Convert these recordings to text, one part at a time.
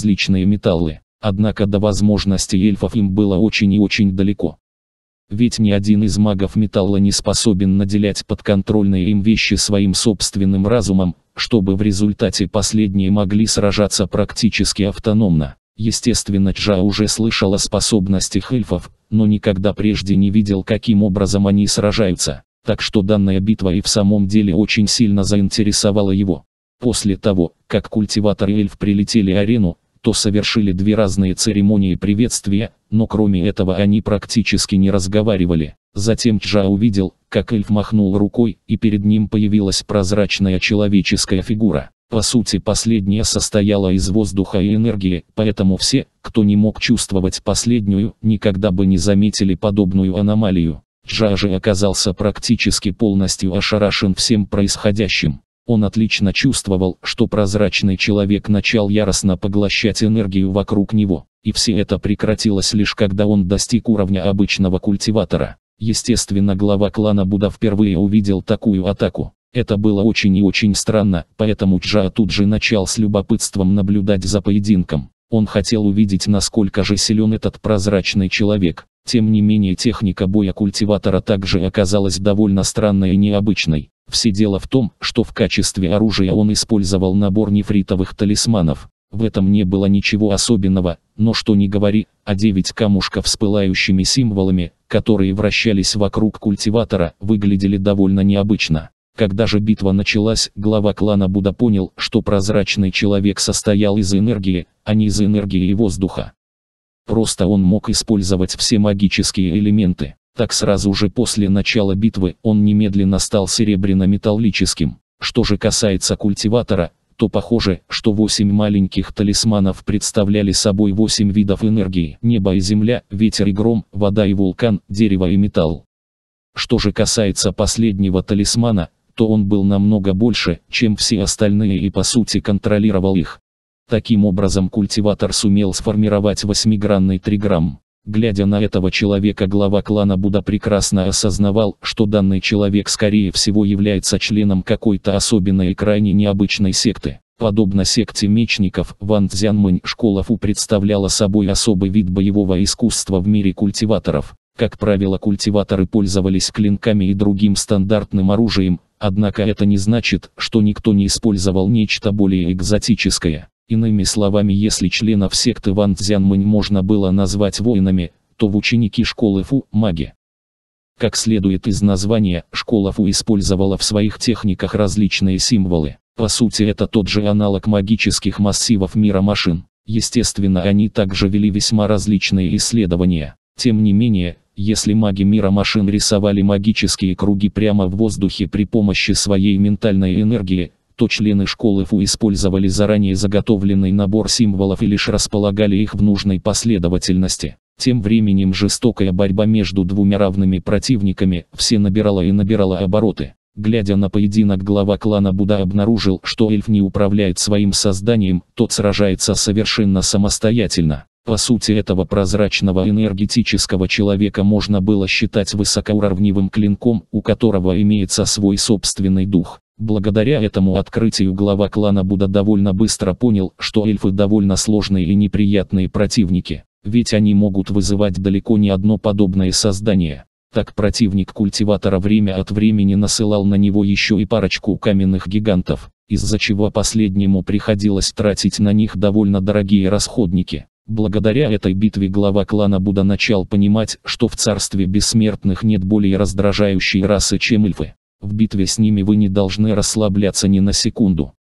различные металлы. Однако до возможности эльфов им было очень и очень далеко. Ведь ни один из магов металла не способен наделять подконтрольные им вещи своим собственным разумом, чтобы в результате последние могли сражаться практически автономно. Естественно Джа уже слышал о способностях эльфов, но никогда прежде не видел каким образом они сражаются, так что данная битва и в самом деле очень сильно заинтересовала его. После того, как культиватор и эльф прилетели арену, то совершили две разные церемонии приветствия, но кроме этого они практически не разговаривали. Затем Джа увидел, как эльф махнул рукой, и перед ним появилась прозрачная человеческая фигура. По сути последняя состояла из воздуха и энергии, поэтому все, кто не мог чувствовать последнюю, никогда бы не заметили подобную аномалию. Джа же оказался практически полностью ошарашен всем происходящим. Он отлично чувствовал, что прозрачный человек начал яростно поглощать энергию вокруг него, и все это прекратилось лишь когда он достиг уровня обычного культиватора. Естественно глава клана Будда впервые увидел такую атаку. Это было очень и очень странно, поэтому Джа тут же начал с любопытством наблюдать за поединком. Он хотел увидеть насколько же силен этот прозрачный человек. Тем не менее техника боя культиватора также оказалась довольно странной и необычной. Все дело в том, что в качестве оружия он использовал набор нефритовых талисманов. В этом не было ничего особенного, но что ни говори, а девять камушков с пылающими символами, которые вращались вокруг культиватора, выглядели довольно необычно. Когда же битва началась, глава клана Будда понял, что прозрачный человек состоял из энергии, а не из энергии и воздуха. Просто он мог использовать все магические элементы. Так сразу же после начала битвы он немедленно стал серебряно-металлическим. Что же касается культиватора, то похоже, что восемь маленьких талисманов представляли собой восемь видов энергии. Небо и земля, ветер и гром, вода и вулкан, дерево и металл. Что же касается последнего талисмана, то он был намного больше, чем все остальные и по сути контролировал их. Таким образом культиватор сумел сформировать восьмигранный триграмм. Глядя на этого человека глава клана Будда прекрасно осознавал, что данный человек скорее всего является членом какой-то особенной и крайне необычной секты. Подобно секте мечников, Ван Цзянмэнь школа Фу представляла собой особый вид боевого искусства в мире культиваторов. Как правило культиваторы пользовались клинками и другим стандартным оружием, однако это не значит, что никто не использовал нечто более экзотическое. Иными словами если членов секты Ван Цзянмэнь можно было назвать воинами, то в ученики школы Фу – маги. Как следует из названия, школа Фу использовала в своих техниках различные символы. По сути это тот же аналог магических массивов мира машин. Естественно они также вели весьма различные исследования. Тем не менее, если маги мира машин рисовали магические круги прямо в воздухе при помощи своей ментальной энергии, то члены школы ФУ использовали заранее заготовленный набор символов и лишь располагали их в нужной последовательности. Тем временем жестокая борьба между двумя равными противниками все набирала и набирала обороты. Глядя на поединок глава клана Будда обнаружил, что эльф не управляет своим созданием, тот сражается совершенно самостоятельно. По сути этого прозрачного энергетического человека можно было считать высокоуровневым клинком, у которого имеется свой собственный дух. Благодаря этому открытию глава клана Будда довольно быстро понял, что эльфы довольно сложные и неприятные противники, ведь они могут вызывать далеко не одно подобное создание. Так противник культиватора время от времени насылал на него еще и парочку каменных гигантов, из-за чего последнему приходилось тратить на них довольно дорогие расходники. Благодаря этой битве глава клана Будда начал понимать, что в царстве бессмертных нет более раздражающей расы, чем эльфы. В битве с ними вы не должны расслабляться ни на секунду.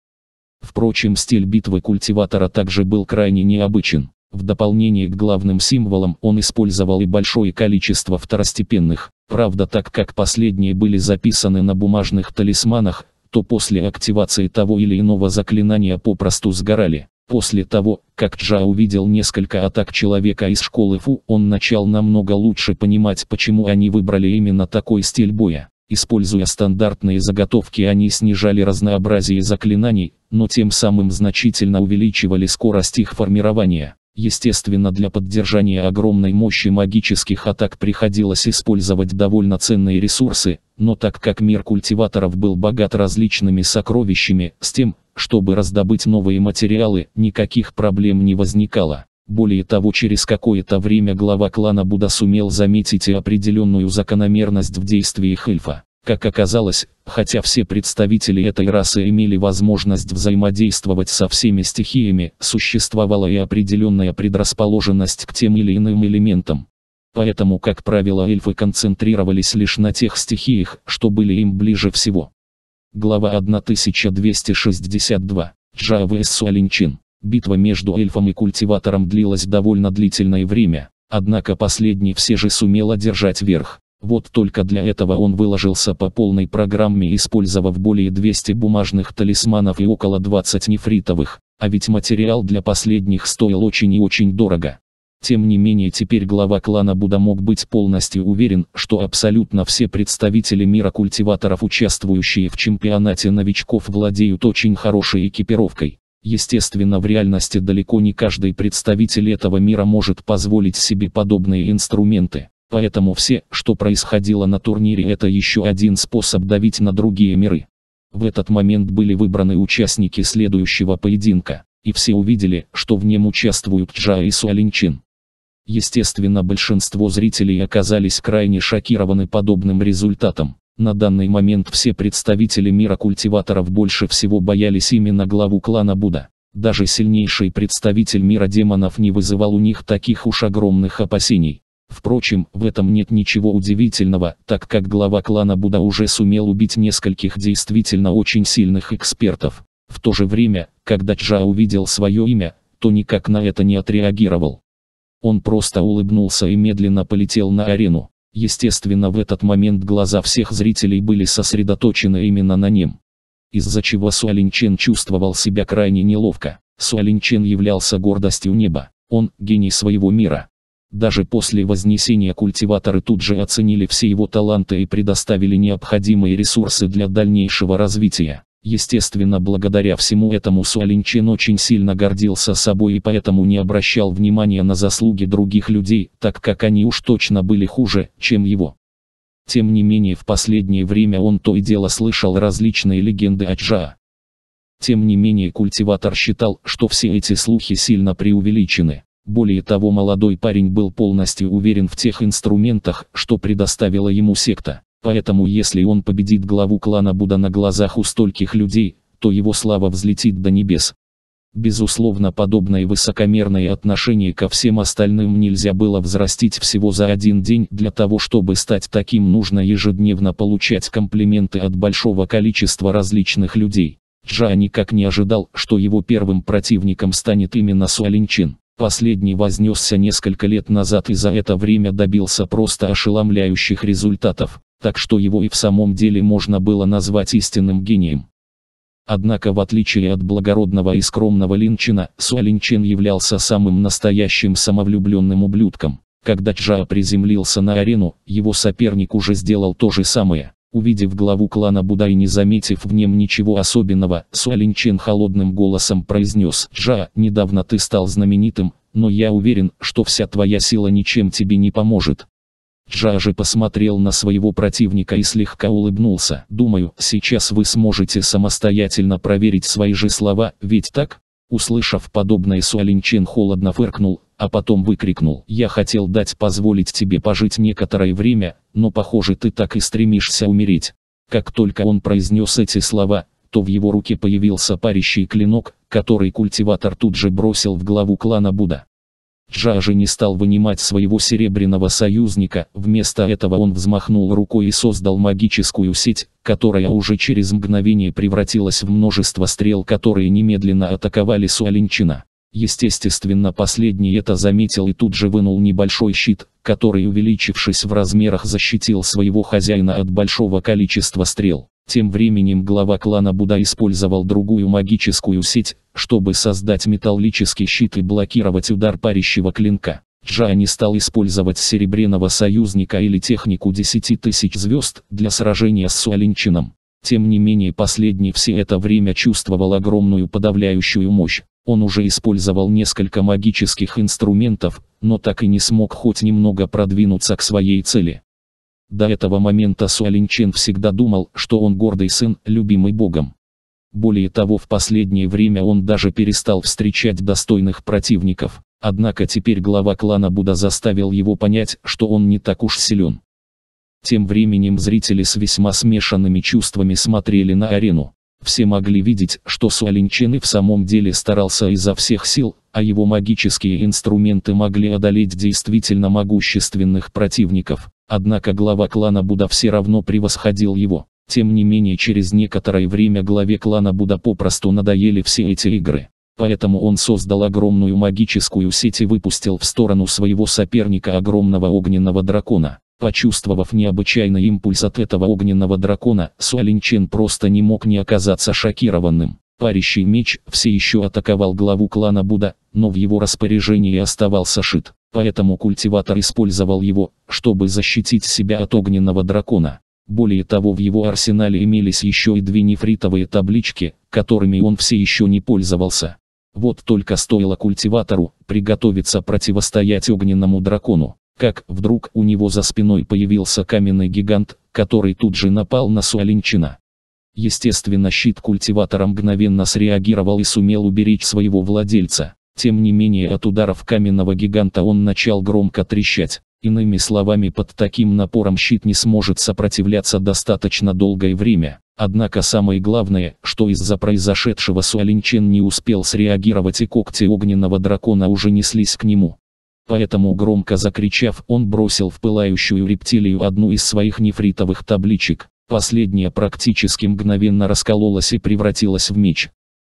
Впрочем стиль битвы культиватора также был крайне необычен. В дополнение к главным символам он использовал и большое количество второстепенных. Правда так как последние были записаны на бумажных талисманах, то после активации того или иного заклинания попросту сгорали. После того, как Джа увидел несколько атак человека из школы Фу, он начал намного лучше понимать почему они выбрали именно такой стиль боя. Используя стандартные заготовки они снижали разнообразие заклинаний, но тем самым значительно увеличивали скорость их формирования. Естественно для поддержания огромной мощи магических атак приходилось использовать довольно ценные ресурсы, но так как мир культиваторов был богат различными сокровищами, с тем, чтобы раздобыть новые материалы, никаких проблем не возникало. Более того, через какое-то время глава клана Буда сумел заметить и определенную закономерность в действиях эльфа. Как оказалось, хотя все представители этой расы имели возможность взаимодействовать со всеми стихиями, существовала и определенная предрасположенность к тем или иным элементам. Поэтому, как правило, эльфы концентрировались лишь на тех стихиях, что были им ближе всего. Глава 1262. Джа vs Суалинчин. Битва между эльфом и культиватором длилась довольно длительное время, однако последний все же сумел одержать верх. Вот только для этого он выложился по полной программе использовав более 200 бумажных талисманов и около 20 нефритовых, а ведь материал для последних стоил очень и очень дорого. Тем не менее теперь глава клана Буда мог быть полностью уверен, что абсолютно все представители мира культиваторов участвующие в чемпионате новичков владеют очень хорошей экипировкой. Естественно в реальности далеко не каждый представитель этого мира может позволить себе подобные инструменты. Поэтому все, что происходило на турнире это еще один способ давить на другие миры. В этот момент были выбраны участники следующего поединка, и все увидели, что в нем участвуют Джа и Суалинчин. Естественно большинство зрителей оказались крайне шокированы подобным результатом. На данный момент все представители мира культиваторов больше всего боялись именно главу клана Буда. Даже сильнейший представитель мира демонов не вызывал у них таких уж огромных опасений. Впрочем, в этом нет ничего удивительного, так как глава клана Буда уже сумел убить нескольких действительно очень сильных экспертов. В то же время, когда Джа увидел свое имя, то никак на это не отреагировал. Он просто улыбнулся и медленно полетел на арену. Естественно в этот момент глаза всех зрителей были сосредоточены именно на нем. Из-за чего Суалинчен чувствовал себя крайне неловко. Суалинчен являлся гордостью неба. Он – гений своего мира. Даже после вознесения культиваторы тут же оценили все его таланты и предоставили необходимые ресурсы для дальнейшего развития. Естественно благодаря всему этому Суалинчен очень сильно гордился собой и поэтому не обращал внимания на заслуги других людей, так как они уж точно были хуже, чем его. Тем не менее в последнее время он то и дело слышал различные легенды о Джаа. Тем не менее культиватор считал, что все эти слухи сильно преувеличены. Более того молодой парень был полностью уверен в тех инструментах, что предоставила ему секта. Поэтому если он победит главу клана Буда на глазах у стольких людей, то его слава взлетит до небес. Безусловно подобное высокомерное отношение ко всем остальным нельзя было взрастить всего за один день. Для того чтобы стать таким нужно ежедневно получать комплименты от большого количества различных людей. Джа никак не ожидал, что его первым противником станет именно Суалинчин. Последний вознесся несколько лет назад и за это время добился просто ошеломляющих результатов, так что его и в самом деле можно было назвать истинным гением. Однако в отличие от благородного и скромного Линчина, Суалинчен являлся самым настоящим самовлюбленным ублюдком. Когда Чжа приземлился на арену, его соперник уже сделал то же самое. Увидев главу клана Буда и не заметив в нем ничего особенного, Суалинчен холодным голосом произнес «Жа, недавно ты стал знаменитым, но я уверен, что вся твоя сила ничем тебе не поможет». Джа же посмотрел на своего противника и слегка улыбнулся. «Думаю, сейчас вы сможете самостоятельно проверить свои же слова, ведь так?» Услышав подобное Суалинчен холодно фыркнул, а потом выкрикнул. «Я хотел дать позволить тебе пожить некоторое время, но похоже ты так и стремишься умереть». Как только он произнес эти слова, то в его руке появился парящий клинок, который культиватор тут же бросил в главу клана Буда. Джа же не стал вынимать своего серебряного союзника, вместо этого он взмахнул рукой и создал магическую сеть, которая уже через мгновение превратилась в множество стрел, которые немедленно атаковали Суалинчина. Естественно последний это заметил и тут же вынул небольшой щит, который увеличившись в размерах защитил своего хозяина от большого количества стрел. Тем временем глава клана Буда использовал другую магическую сеть, чтобы создать металлический щит и блокировать удар парящего клинка. Джа не стал использовать Серебряного Союзника или технику 10 тысяч звезд для сражения с Суалинчином. Тем не менее последний все это время чувствовал огромную подавляющую мощь. Он уже использовал несколько магических инструментов, но так и не смог хоть немного продвинуться к своей цели. До этого момента Суалинчен всегда думал, что он гордый сын, любимый богом. Более того в последнее время он даже перестал встречать достойных противников, однако теперь глава клана Будда заставил его понять, что он не так уж силен. Тем временем зрители с весьма смешанными чувствами смотрели на арену. Все могли видеть, что Суалинчен и в самом деле старался изо всех сил, а его магические инструменты могли одолеть действительно могущественных противников. Однако глава клана Будда все равно превосходил его. Тем не менее через некоторое время главе клана Будда попросту надоели все эти игры. Поэтому он создал огромную магическую сеть и выпустил в сторону своего соперника огромного огненного дракона. Почувствовав необычайный импульс от этого огненного дракона, Суалинчен просто не мог не оказаться шокированным. Парящий меч все еще атаковал главу клана Будда, но в его распоряжении оставался шит, поэтому культиватор использовал его, чтобы защитить себя от огненного дракона. Более того в его арсенале имелись еще и две нефритовые таблички, которыми он все еще не пользовался. Вот только стоило культиватору приготовиться противостоять огненному дракону, как вдруг у него за спиной появился каменный гигант, который тут же напал на Суалинчина. Естественно щит культиватора мгновенно среагировал и сумел уберечь своего владельца. Тем не менее от ударов каменного гиганта он начал громко трещать. Иными словами под таким напором щит не сможет сопротивляться достаточно долгое время. Однако самое главное, что из-за произошедшего Суалинчен не успел среагировать и когти огненного дракона уже неслись к нему. Поэтому громко закричав, он бросил в пылающую рептилию одну из своих нефритовых табличек. Последняя практически мгновенно раскололась и превратилась в меч.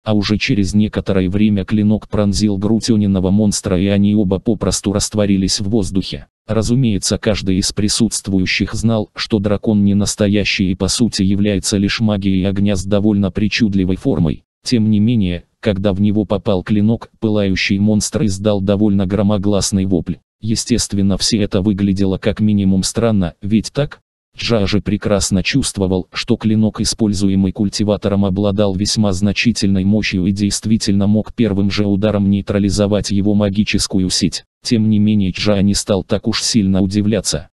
А уже через некоторое время клинок пронзил грудь огненного монстра и они оба попросту растворились в воздухе. Разумеется каждый из присутствующих знал, что дракон не настоящий и по сути является лишь магией огня с довольно причудливой формой. Тем не менее, когда в него попал клинок, пылающий монстр издал довольно громогласный вопль. Естественно все это выглядело как минимум странно, ведь так? Джа же прекрасно чувствовал, что клинок, используемый культиватором, обладал весьма значительной мощью и действительно мог первым же ударом нейтрализовать его магическую сеть. Тем не менее Джа не стал так уж сильно удивляться.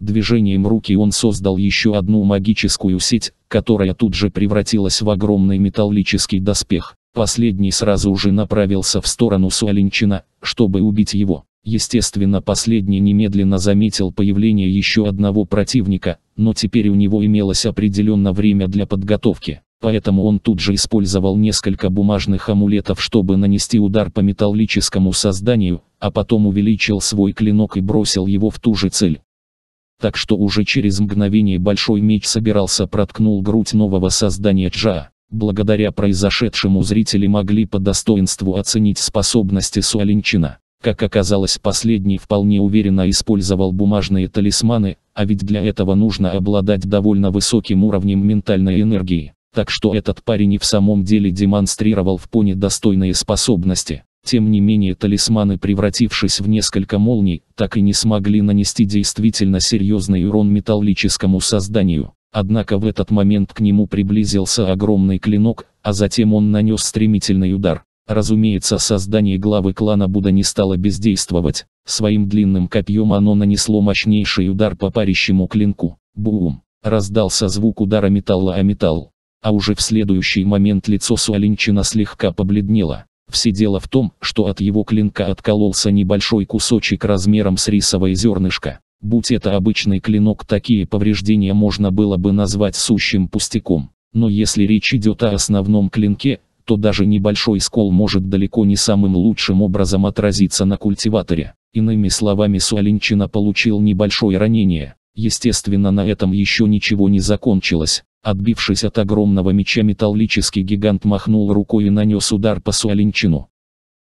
Движением руки он создал еще одну магическую сеть, которая тут же превратилась в огромный металлический доспех. Последний сразу же направился в сторону Суалинчина, чтобы убить его. Естественно последний немедленно заметил появление еще одного противника, но теперь у него имелось определенно время для подготовки. Поэтому он тут же использовал несколько бумажных амулетов, чтобы нанести удар по металлическому созданию, а потом увеличил свой клинок и бросил его в ту же цель. Так что уже через мгновение большой меч собирался проткнул грудь нового создания Джаа. Благодаря произошедшему зрители могли по достоинству оценить способности Суалинчина. Как оказалось последний вполне уверенно использовал бумажные талисманы, а ведь для этого нужно обладать довольно высоким уровнем ментальной энергии. Так что этот парень и в самом деле демонстрировал в пони достойные способности. Тем не менее талисманы превратившись в несколько молний, так и не смогли нанести действительно серьезный урон металлическому созданию. Однако в этот момент к нему приблизился огромный клинок, а затем он нанес стремительный удар. Разумеется создание главы клана Будда не стало бездействовать, своим длинным копьем оно нанесло мощнейший удар по парящему клинку. Бум! Раздался звук удара металла о металл. А уже в следующий момент лицо Суалинчина слегка побледнело. Все дело в том, что от его клинка откололся небольшой кусочек размером с рисовое зернышко. Будь это обычный клинок, такие повреждения можно было бы назвать сущим пустяком. Но если речь идет о основном клинке, то даже небольшой скол может далеко не самым лучшим образом отразиться на культиваторе. Иными словами Суалинчина получил небольшое ранение. Естественно на этом еще ничего не закончилось. Отбившись от огромного меча металлический гигант махнул рукой и нанес удар по Суалинчину.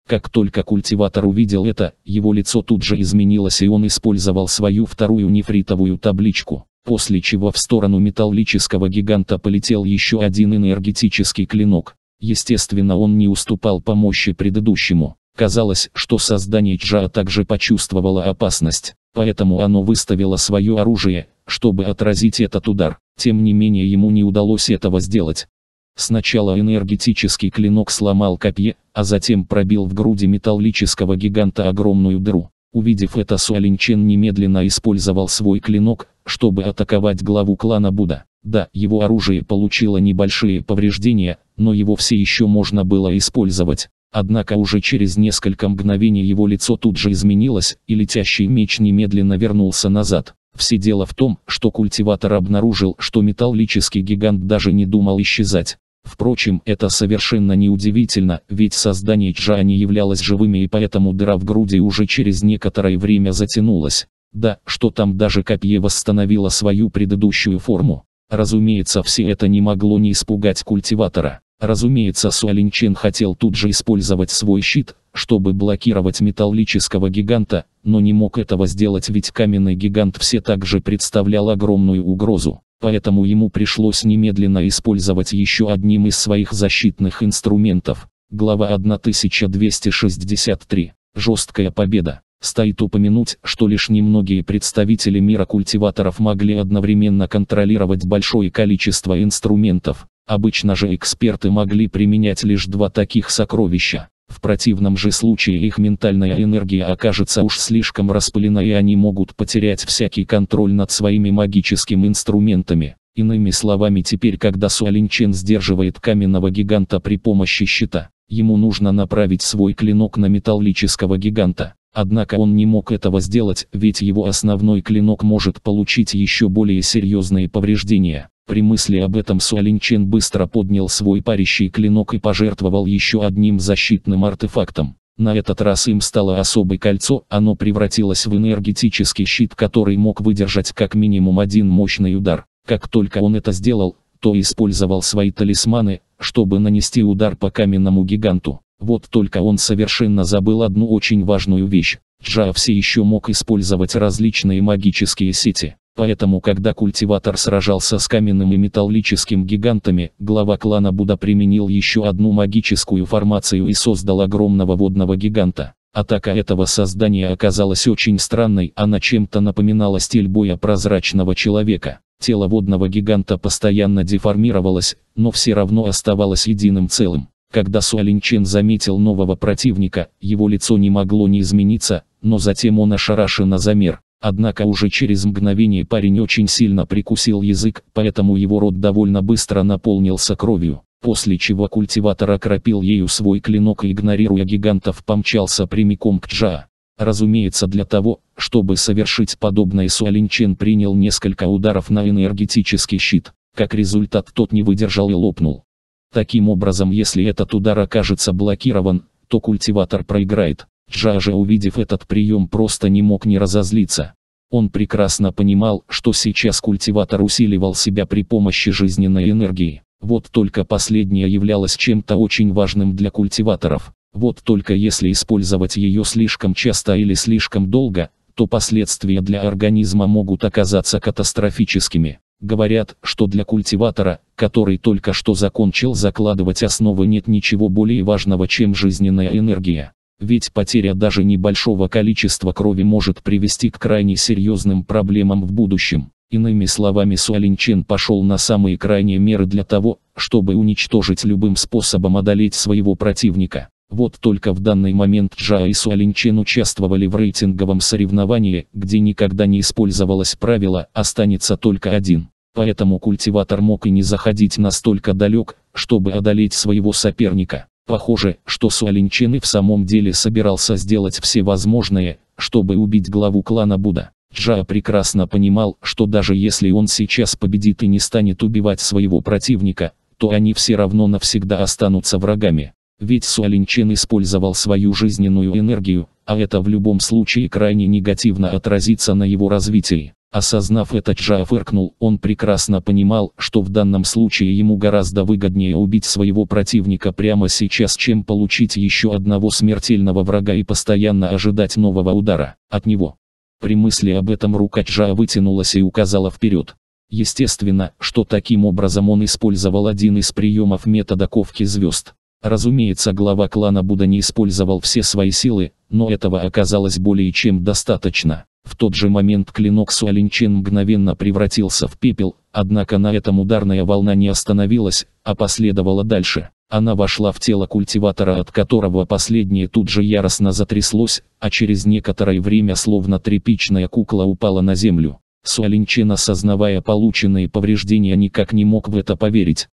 Как только культиватор увидел это, его лицо тут же изменилось и он использовал свою вторую нефритовую табличку, после чего в сторону металлического гиганта полетел еще один энергетический клинок. Естественно он не уступал по мощи предыдущему. Казалось, что создание Джа также почувствовало опасность, поэтому оно выставило свое оружие, чтобы отразить этот удар. Тем не менее ему не удалось этого сделать. Сначала энергетический клинок сломал копье, а затем пробил в груди металлического гиганта огромную дыру. Увидев это Суалинчен немедленно использовал свой клинок, чтобы атаковать главу клана Будда. Да, его оружие получило небольшие повреждения, но его все еще можно было использовать. Однако уже через несколько мгновений его лицо тут же изменилось, и летящий меч немедленно вернулся назад. Все дело в том, что культиватор обнаружил, что металлический гигант даже не думал исчезать. Впрочем, это совершенно неудивительно, ведь создание Джа не являлось живыми и поэтому дыра в груди уже через некоторое время затянулась. Да, что там даже копье восстановило свою предыдущую форму. Разумеется, все это не могло не испугать культиватора. Разумеется, Суалинчен хотел тут же использовать свой щит, чтобы блокировать металлического гиганта, но не мог этого сделать, ведь каменный гигант все также представлял огромную угрозу. Поэтому ему пришлось немедленно использовать еще одним из своих защитных инструментов. Глава 1263. Жесткая победа. Стоит упомянуть, что лишь немногие представители мира культиваторов могли одновременно контролировать большое количество инструментов. Обычно же эксперты могли применять лишь два таких сокровища. В противном же случае их ментальная энергия окажется уж слишком распылена и они могут потерять всякий контроль над своими магическими инструментами. Иными словами теперь когда Суалинчен сдерживает каменного гиганта при помощи щита, ему нужно направить свой клинок на металлического гиганта. Однако он не мог этого сделать, ведь его основной клинок может получить еще более серьезные повреждения. При мысли об этом Суалинчен быстро поднял свой парящий клинок и пожертвовал еще одним защитным артефактом. На этот раз им стало особое кольцо, оно превратилось в энергетический щит, который мог выдержать как минимум один мощный удар. Как только он это сделал, то использовал свои талисманы, чтобы нанести удар по каменному гиганту. Вот только он совершенно забыл одну очень важную вещь. Джа все еще мог использовать различные магические сети. Поэтому когда культиватор сражался с каменным и металлическим гигантами, глава клана Будда применил еще одну магическую формацию и создал огромного водного гиганта. Атака этого создания оказалась очень странной, она чем-то напоминала стиль боя прозрачного человека. Тело водного гиганта постоянно деформировалось, но все равно оставалось единым целым. Когда Суалинчен заметил нового противника, его лицо не могло не измениться, но затем он ошарашенно замер. Однако уже через мгновение парень очень сильно прикусил язык, поэтому его рот довольно быстро наполнился кровью, после чего культиватор окропил ею свой клинок и игнорируя гигантов помчался прямиком к Джа. Разумеется для того, чтобы совершить подобное Суалинчен принял несколько ударов на энергетический щит, как результат тот не выдержал и лопнул. Таким образом если этот удар окажется блокирован, то культиватор проиграет. Джа же увидев этот прием просто не мог не разозлиться. Он прекрасно понимал, что сейчас культиватор усиливал себя при помощи жизненной энергии. Вот только последняя являлась чем-то очень важным для культиваторов. Вот только если использовать ее слишком часто или слишком долго, то последствия для организма могут оказаться катастрофическими. Говорят, что для культиватора, который только что закончил закладывать основы нет ничего более важного чем жизненная энергия. Ведь потеря даже небольшого количества крови может привести к крайне серьезным проблемам в будущем. Иными словами Суалинчен пошел на самые крайние меры для того, чтобы уничтожить любым способом одолеть своего противника. Вот только в данный момент Джа и Суалинчен участвовали в рейтинговом соревновании, где никогда не использовалось правило «останется только один». Поэтому культиватор мог и не заходить настолько далек, чтобы одолеть своего соперника. Похоже, что Суалинчен и в самом деле собирался сделать все возможное, чтобы убить главу клана Будда. Джа прекрасно понимал, что даже если он сейчас победит и не станет убивать своего противника, то они все равно навсегда останутся врагами. Ведь Суалинчен использовал свою жизненную энергию, а это в любом случае крайне негативно отразится на его развитии. Осознав это Джа фыркнул, он прекрасно понимал, что в данном случае ему гораздо выгоднее убить своего противника прямо сейчас, чем получить еще одного смертельного врага и постоянно ожидать нового удара от него. При мысли об этом рука Джа вытянулась и указала вперед. Естественно, что таким образом он использовал один из приемов метода ковки звезд. Разумеется глава клана Будда не использовал все свои силы, но этого оказалось более чем достаточно. В тот же момент клинок Суалинчен мгновенно превратился в пепел, однако на этом ударная волна не остановилась, а последовала дальше. Она вошла в тело культиватора, от которого последнее тут же яростно затряслось, а через некоторое время словно тряпичная кукла упала на землю. Суалинчен, осознавая полученные повреждения, никак не мог в это поверить.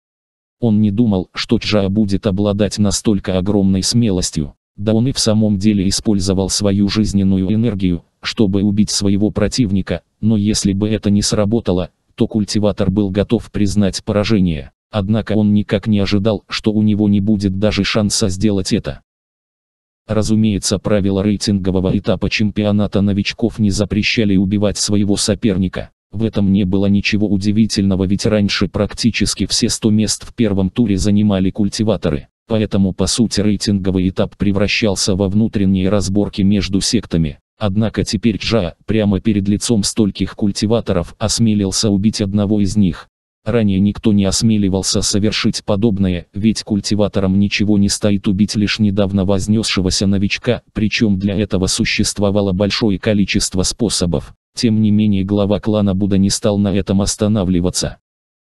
Он не думал, что Джа будет обладать настолько огромной смелостью. Да он и в самом деле использовал свою жизненную энергию, чтобы убить своего противника, но если бы это не сработало, то культиватор был готов признать поражение. Однако он никак не ожидал, что у него не будет даже шанса сделать это. Разумеется, правила рейтингового этапа чемпионата новичков не запрещали убивать своего соперника. В этом не было ничего удивительного, ведь раньше практически все 100 мест в первом туре занимали культиваторы. Поэтому по сути рейтинговый этап превращался во внутренние разборки между сектами. Однако теперь Джа, прямо перед лицом стольких культиваторов, осмелился убить одного из них. Ранее никто не осмеливался совершить подобное, ведь культиваторам ничего не стоит убить лишь недавно вознесшегося новичка, причем для этого существовало большое количество способов. Тем не менее глава клана Будда не стал на этом останавливаться.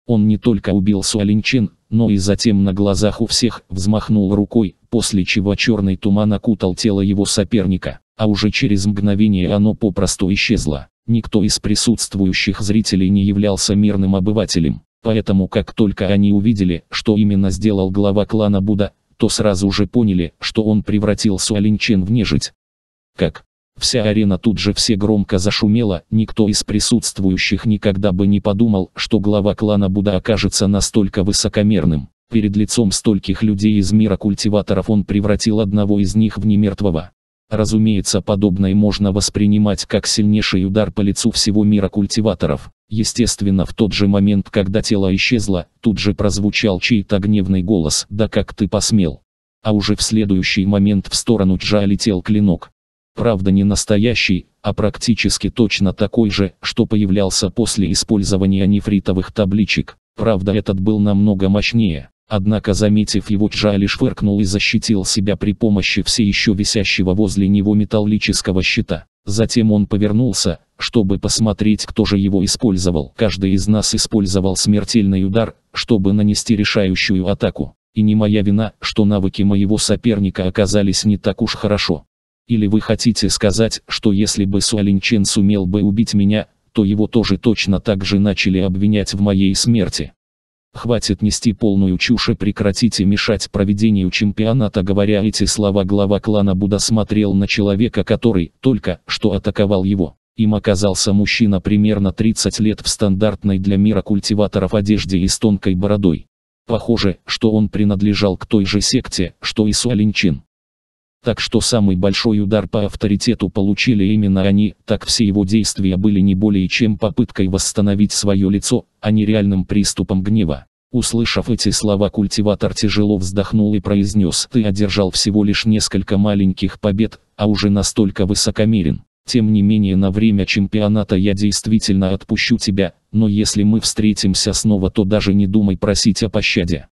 Он не только убил Суалинчен, но и затем на глазах у всех взмахнул рукой, после чего черный туман окутал тело его соперника, а уже через мгновение оно попросту исчезло. Никто из присутствующих зрителей не являлся мирным обывателем, поэтому как только они увидели, что именно сделал глава клана Будда, то сразу же поняли, что он превратил Суалинчен в нежить. Как? Вся арена тут же все громко зашумела, никто из присутствующих никогда бы не подумал, что глава клана Будда окажется настолько высокомерным. Перед лицом стольких людей из мира культиваторов он превратил одного из них в немертвого. Разумеется, подобное можно воспринимать как сильнейший удар по лицу всего мира культиваторов. Естественно, в тот же момент, когда тело исчезло, тут же прозвучал чей-то гневный голос «Да как ты посмел?». А уже в следующий момент в сторону Джа летел клинок. Правда не настоящий, а практически точно такой же, что появлялся после использования нефритовых табличек. Правда этот был намного мощнее. Однако заметив его Джа лишь фыркнул и защитил себя при помощи все еще висящего возле него металлического щита. Затем он повернулся, чтобы посмотреть кто же его использовал. Каждый из нас использовал смертельный удар, чтобы нанести решающую атаку. И не моя вина, что навыки моего соперника оказались не так уж хорошо. Или вы хотите сказать, что если бы Суалинчен сумел бы убить меня, то его тоже точно так же начали обвинять в моей смерти? Хватит нести полную чушь и прекратите мешать проведению чемпионата. Говоря эти слова глава клана Будда смотрел на человека, который только что атаковал его. Им оказался мужчина примерно 30 лет в стандартной для мира культиваторов одежде и с тонкой бородой. Похоже, что он принадлежал к той же секте, что и Суалинчин. Так что самый большой удар по авторитету получили именно они, так все его действия были не более чем попыткой восстановить свое лицо, а не реальным приступом гнева. Услышав эти слова культиватор тяжело вздохнул и произнес «Ты одержал всего лишь несколько маленьких побед, а уже настолько высокомерен. Тем не менее на время чемпионата я действительно отпущу тебя, но если мы встретимся снова то даже не думай просить о пощаде».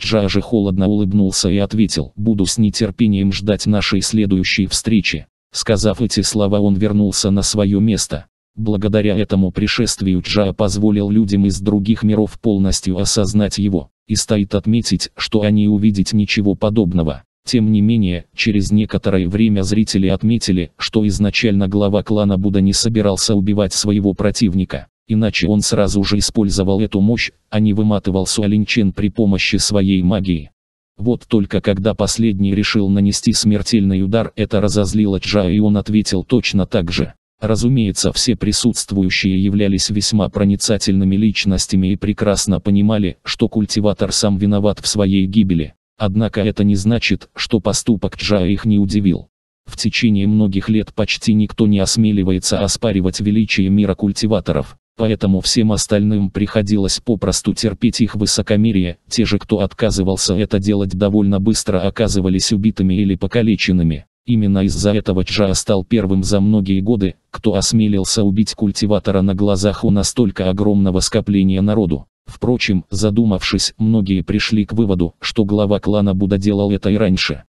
Джа же холодно улыбнулся и ответил, буду с нетерпением ждать нашей следующей встречи. Сказав эти слова он вернулся на свое место. Благодаря этому пришествию Джа позволил людям из других миров полностью осознать его, и стоит отметить, что они увидеть ничего подобного. Тем не менее, через некоторое время зрители отметили, что изначально глава клана Будда не собирался убивать своего противника иначе он сразу же использовал эту мощь, а не выматывал Суалинчен при помощи своей магии. Вот только когда последний решил нанести смертельный удар, это разозлило Джа и он ответил точно так же. Разумеется, все присутствующие являлись весьма проницательными личностями и прекрасно понимали, что культиватор сам виноват в своей гибели. Однако это не значит, что поступок Джа их не удивил. В течение многих лет почти никто не осмеливается оспаривать величие мира культиваторов, Поэтому всем остальным приходилось попросту терпеть их высокомерие, те же кто отказывался это делать довольно быстро оказывались убитыми или покалеченными. Именно из-за этого Чжа стал первым за многие годы, кто осмелился убить культиватора на глазах у настолько огромного скопления народу. Впрочем, задумавшись, многие пришли к выводу, что глава клана Будда делал это и раньше.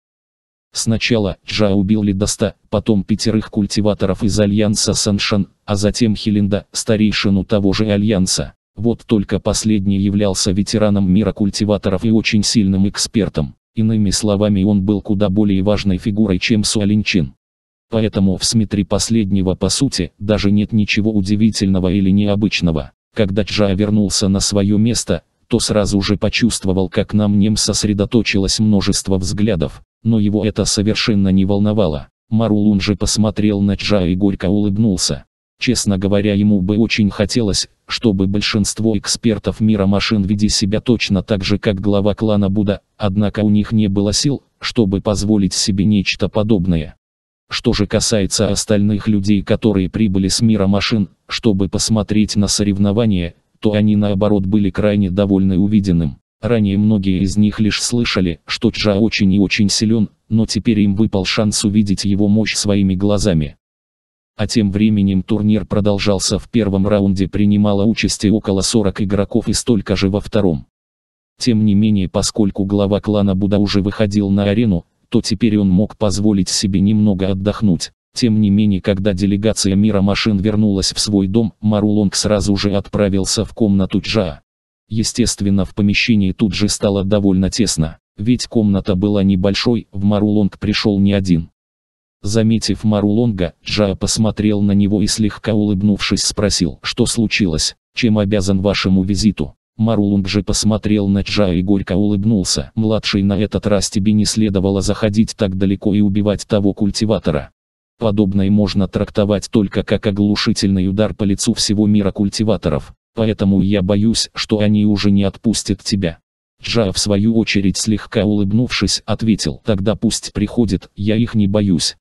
Сначала Джа убил Лидаста, потом пятерых культиваторов из Альянса Саншан, а затем Хилинда, старейшину того же Альянса. Вот только последний являлся ветераном мира культиваторов и очень сильным экспертом. Иными словами он был куда более важной фигурой чем Суалинчин. Поэтому в Смитре последнего по сути даже нет ничего удивительного или необычного. Когда Джа вернулся на свое место, то сразу же почувствовал, как на мне сосредоточилось множество взглядов, но его это совершенно не волновало. Марулун же посмотрел на Джа и горько улыбнулся. Честно говоря, ему бы очень хотелось, чтобы большинство экспертов мира машин вели себя точно так же, как глава клана Буда, однако у них не было сил, чтобы позволить себе нечто подобное. Что же касается остальных людей, которые прибыли с мира машин, чтобы посмотреть на соревнования, то они наоборот были крайне довольны увиденным. Ранее многие из них лишь слышали, что Джа очень и очень силен, но теперь им выпал шанс увидеть его мощь своими глазами. А тем временем турнир продолжался в первом раунде принимало участие около 40 игроков и столько же во втором. Тем не менее поскольку глава клана Буда уже выходил на арену, то теперь он мог позволить себе немного отдохнуть. Тем не менее, когда делегация мира машин вернулась в свой дом, Марулонг сразу же отправился в комнату Джа. Естественно, в помещении тут же стало довольно тесно, ведь комната была небольшой, в Марулонг пришел не один. Заметив Марулонга, Джа посмотрел на него и слегка улыбнувшись спросил, что случилось, чем обязан вашему визиту. Марулунг же посмотрел на Джа и горько улыбнулся. «Младший, на этот раз тебе не следовало заходить так далеко и убивать того культиватора. Подобное можно трактовать только как оглушительный удар по лицу всего мира культиваторов, поэтому я боюсь, что они уже не отпустят тебя». Джа в свою очередь слегка улыбнувшись ответил, «Тогда пусть приходит, я их не боюсь».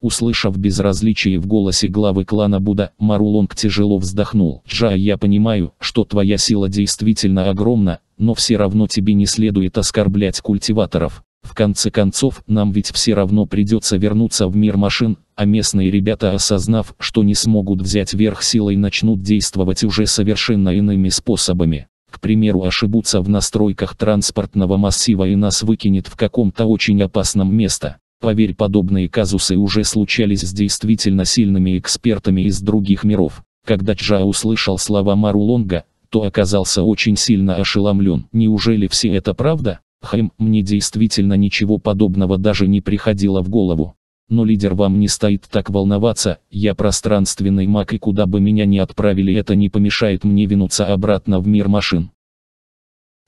Услышав безразличие в голосе главы клана Буда, Марулонг тяжело вздохнул. «Джа, я понимаю, что твоя сила действительно огромна, но все равно тебе не следует оскорблять культиваторов. В конце концов, нам ведь все равно придется вернуться в мир машин, а местные ребята осознав, что не смогут взять верх силой начнут действовать уже совершенно иными способами. К примеру ошибутся в настройках транспортного массива и нас выкинет в каком-то очень опасном место. Поверь, подобные казусы уже случались с действительно сильными экспертами из других миров. Когда Чжа услышал слова Марулонга, то оказался очень сильно ошеломлен. Неужели все это правда? Хэм, мне действительно ничего подобного даже не приходило в голову. Но лидер вам не стоит так волноваться, я пространственный маг и куда бы меня ни отправили это не помешает мне винуться обратно в мир машин.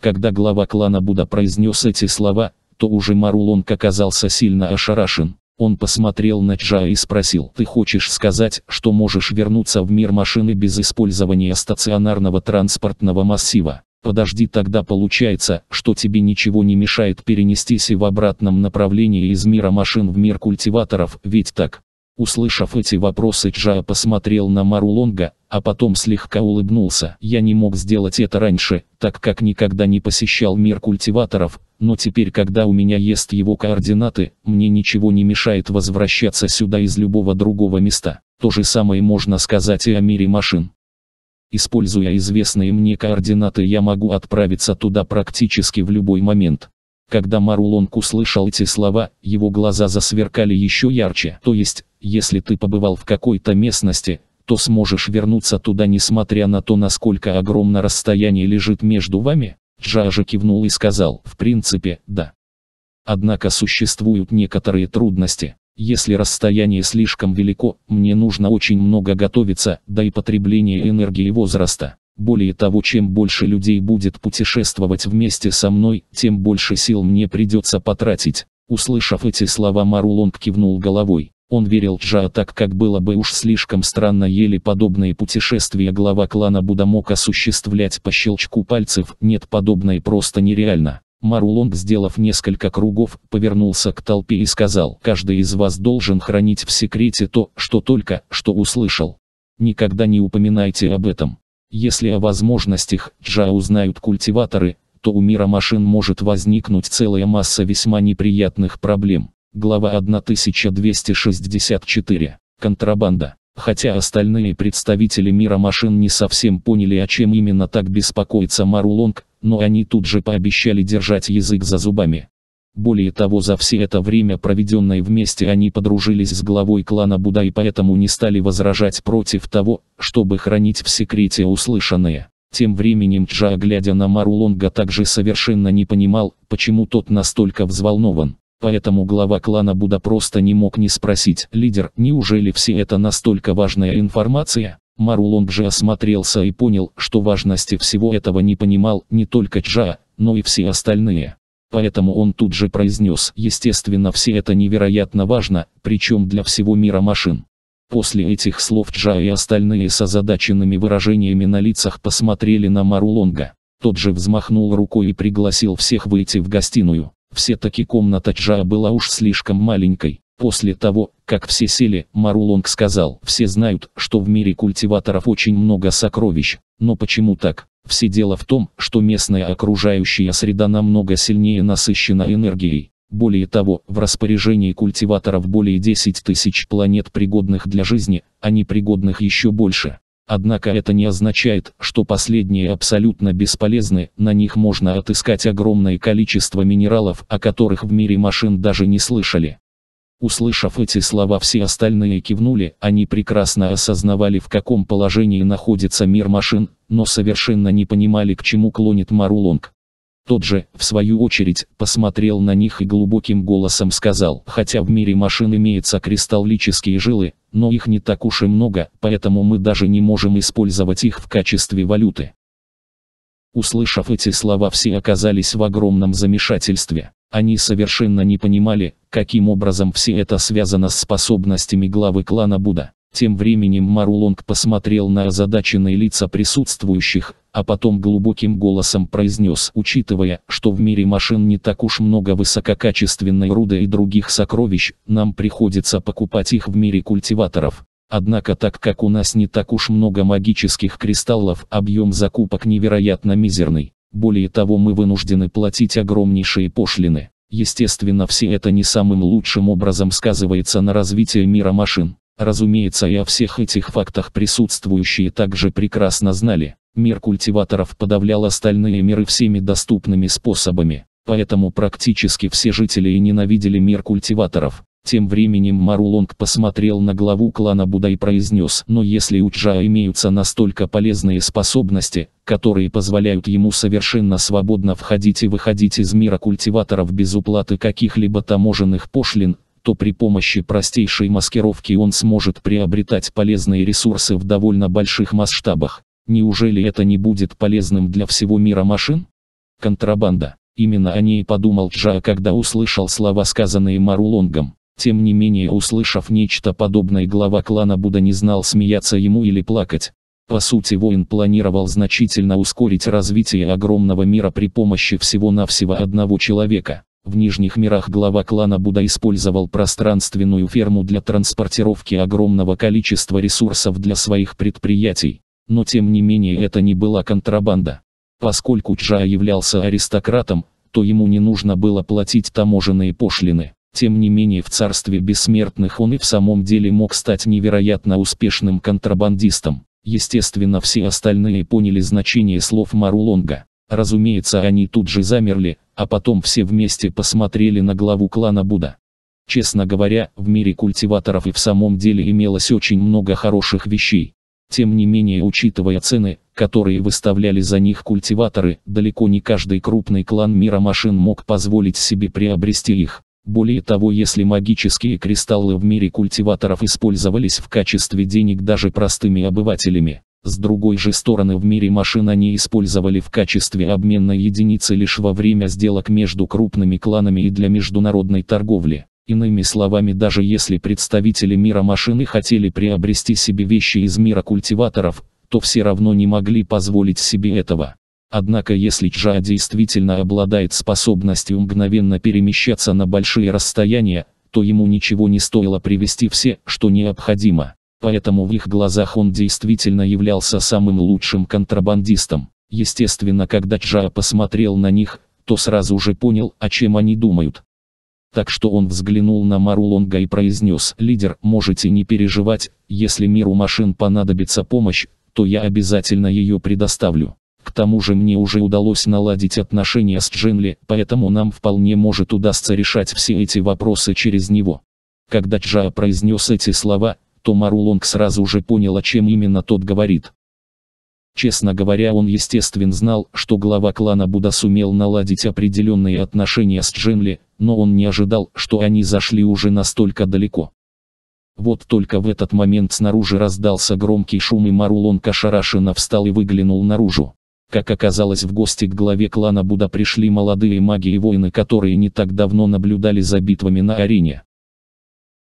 Когда глава клана Буда произнес эти слова, то уже Марулонг оказался сильно ошарашен. Он посмотрел на Джа и спросил, «Ты хочешь сказать, что можешь вернуться в мир машины без использования стационарного транспортного массива?» Подожди, тогда получается, что тебе ничего не мешает перенестись и в обратном направлении из мира машин в мир культиваторов, ведь так? Услышав эти вопросы Джа посмотрел на Марулонга, а потом слегка улыбнулся. Я не мог сделать это раньше, так как никогда не посещал мир культиваторов, но теперь когда у меня есть его координаты, мне ничего не мешает возвращаться сюда из любого другого места. То же самое можно сказать и о мире машин. Используя известные мне координаты я могу отправиться туда практически в любой момент. Когда Марулонг услышал эти слова, его глаза засверкали еще ярче. То есть, если ты побывал в какой-то местности, то сможешь вернуться туда несмотря на то насколько огромно расстояние лежит между вами? Джа же кивнул и сказал, в принципе, да. Однако существуют некоторые трудности. Если расстояние слишком велико, мне нужно очень много готовиться, да и потребление энергии возраста. Более того, чем больше людей будет путешествовать вместе со мной, тем больше сил мне придется потратить. Услышав эти слова Марулонг кивнул головой. Он верил Джа так как было бы уж слишком странно еле подобные путешествия глава клана Буда мог осуществлять по щелчку пальцев, нет подобное просто нереально. Марулонг сделав несколько кругов, повернулся к толпе и сказал, каждый из вас должен хранить в секрете то, что только что услышал. Никогда не упоминайте об этом. Если о возможностях Джа узнают культиваторы, то у мира машин может возникнуть целая масса весьма неприятных проблем. Глава 1264. Контрабанда. Хотя остальные представители мира машин не совсем поняли о чем именно так беспокоится Марулонг, но они тут же пообещали держать язык за зубами. Более того за все это время проведенное вместе они подружились с главой клана Буда и поэтому не стали возражать против того, чтобы хранить в секрете услышанное. Тем временем Джа глядя на Марулонга также совершенно не понимал, почему тот настолько взволнован. Поэтому глава клана Буда просто не мог не спросить, лидер, неужели все это настолько важная информация? Марулонг же осмотрелся и понял, что важности всего этого не понимал не только Джа, но и все остальные. Поэтому он тут же произнес, естественно все это невероятно важно, причем для всего мира машин. После этих слов Джа и остальные с озадаченными выражениями на лицах посмотрели на Марулонга. Тот же взмахнул рукой и пригласил всех выйти в гостиную. Все-таки комната Джа была уж слишком маленькой. После того, как все сели, Марулонг сказал, все знают, что в мире культиваторов очень много сокровищ, но почему так? Все дело в том, что местная окружающая среда намного сильнее насыщена энергией. Более того, в распоряжении культиваторов более 10 тысяч планет пригодных для жизни, а непригодных еще больше. Однако это не означает, что последние абсолютно бесполезны, на них можно отыскать огромное количество минералов, о которых в мире машин даже не слышали. Услышав эти слова все остальные кивнули, они прекрасно осознавали в каком положении находится мир машин, но совершенно не понимали к чему клонит Марулонг. Тот же, в свою очередь, посмотрел на них и глубоким голосом сказал, хотя в мире машин имеются кристаллические жилы, но их не так уж и много, поэтому мы даже не можем использовать их в качестве валюты. Услышав эти слова все оказались в огромном замешательстве. Они совершенно не понимали, каким образом все это связано с способностями главы клана Буда. Тем временем Марулонг посмотрел на озадаченные лица присутствующих, а потом глубоким голосом произнес, учитывая, что в мире машин не так уж много высококачественной руды и других сокровищ, нам приходится покупать их в мире культиваторов. Однако так как у нас не так уж много магических кристаллов, объем закупок невероятно мизерный. Более того мы вынуждены платить огромнейшие пошлины. Естественно все это не самым лучшим образом сказывается на развитии мира машин. Разумеется и о всех этих фактах присутствующие также прекрасно знали. Мир культиваторов подавлял остальные миры всеми доступными способами. Поэтому практически все жители и ненавидели мир культиваторов. Тем временем Марулонг посмотрел на главу клана Буда и произнес, но если у Джа имеются настолько полезные способности, которые позволяют ему совершенно свободно входить и выходить из мира культиваторов без уплаты каких-либо таможенных пошлин, то при помощи простейшей маскировки он сможет приобретать полезные ресурсы в довольно больших масштабах. Неужели это не будет полезным для всего мира машин? Контрабанда. Именно о ней подумал Джа, когда услышал слова, сказанные Марулонгом. Тем не менее услышав нечто подобное глава клана Буда не знал смеяться ему или плакать. По сути воин планировал значительно ускорить развитие огромного мира при помощи всего-навсего одного человека. В нижних мирах глава клана Буда использовал пространственную ферму для транспортировки огромного количества ресурсов для своих предприятий. Но тем не менее это не была контрабанда. Поскольку Джа являлся аристократом, то ему не нужно было платить таможенные пошлины. Тем не менее в царстве бессмертных он и в самом деле мог стать невероятно успешным контрабандистом. Естественно все остальные поняли значение слов Марулонга. Разумеется они тут же замерли, а потом все вместе посмотрели на главу клана Буда. Честно говоря, в мире культиваторов и в самом деле имелось очень много хороших вещей. Тем не менее учитывая цены, которые выставляли за них культиваторы, далеко не каждый крупный клан мира машин мог позволить себе приобрести их. Более того если магические кристаллы в мире культиваторов использовались в качестве денег даже простыми обывателями, с другой же стороны в мире машин они использовали в качестве обменной единицы лишь во время сделок между крупными кланами и для международной торговли. Иными словами даже если представители мира машины хотели приобрести себе вещи из мира культиваторов, то все равно не могли позволить себе этого. Однако если Джа действительно обладает способностью мгновенно перемещаться на большие расстояния, то ему ничего не стоило привести все, что необходимо. Поэтому в их глазах он действительно являлся самым лучшим контрабандистом. Естественно, когда Джа посмотрел на них, то сразу же понял, о чем они думают. Так что он взглянул на Марулонга и произнес, «Лидер, можете не переживать, если миру машин понадобится помощь, то я обязательно ее предоставлю». К тому же мне уже удалось наладить отношения с Джинли, поэтому нам вполне может удастся решать все эти вопросы через него. Когда Джа произнес эти слова, то Марулонг сразу же понял о чем именно тот говорит. Честно говоря он естественно знал, что глава клана Буда сумел наладить определенные отношения с Джинли, но он не ожидал, что они зашли уже настолько далеко. Вот только в этот момент снаружи раздался громкий шум и Марулон Кашарашина встал и выглянул наружу. Как оказалось в гости к главе клана Буда пришли молодые маги и воины, которые не так давно наблюдали за битвами на арене.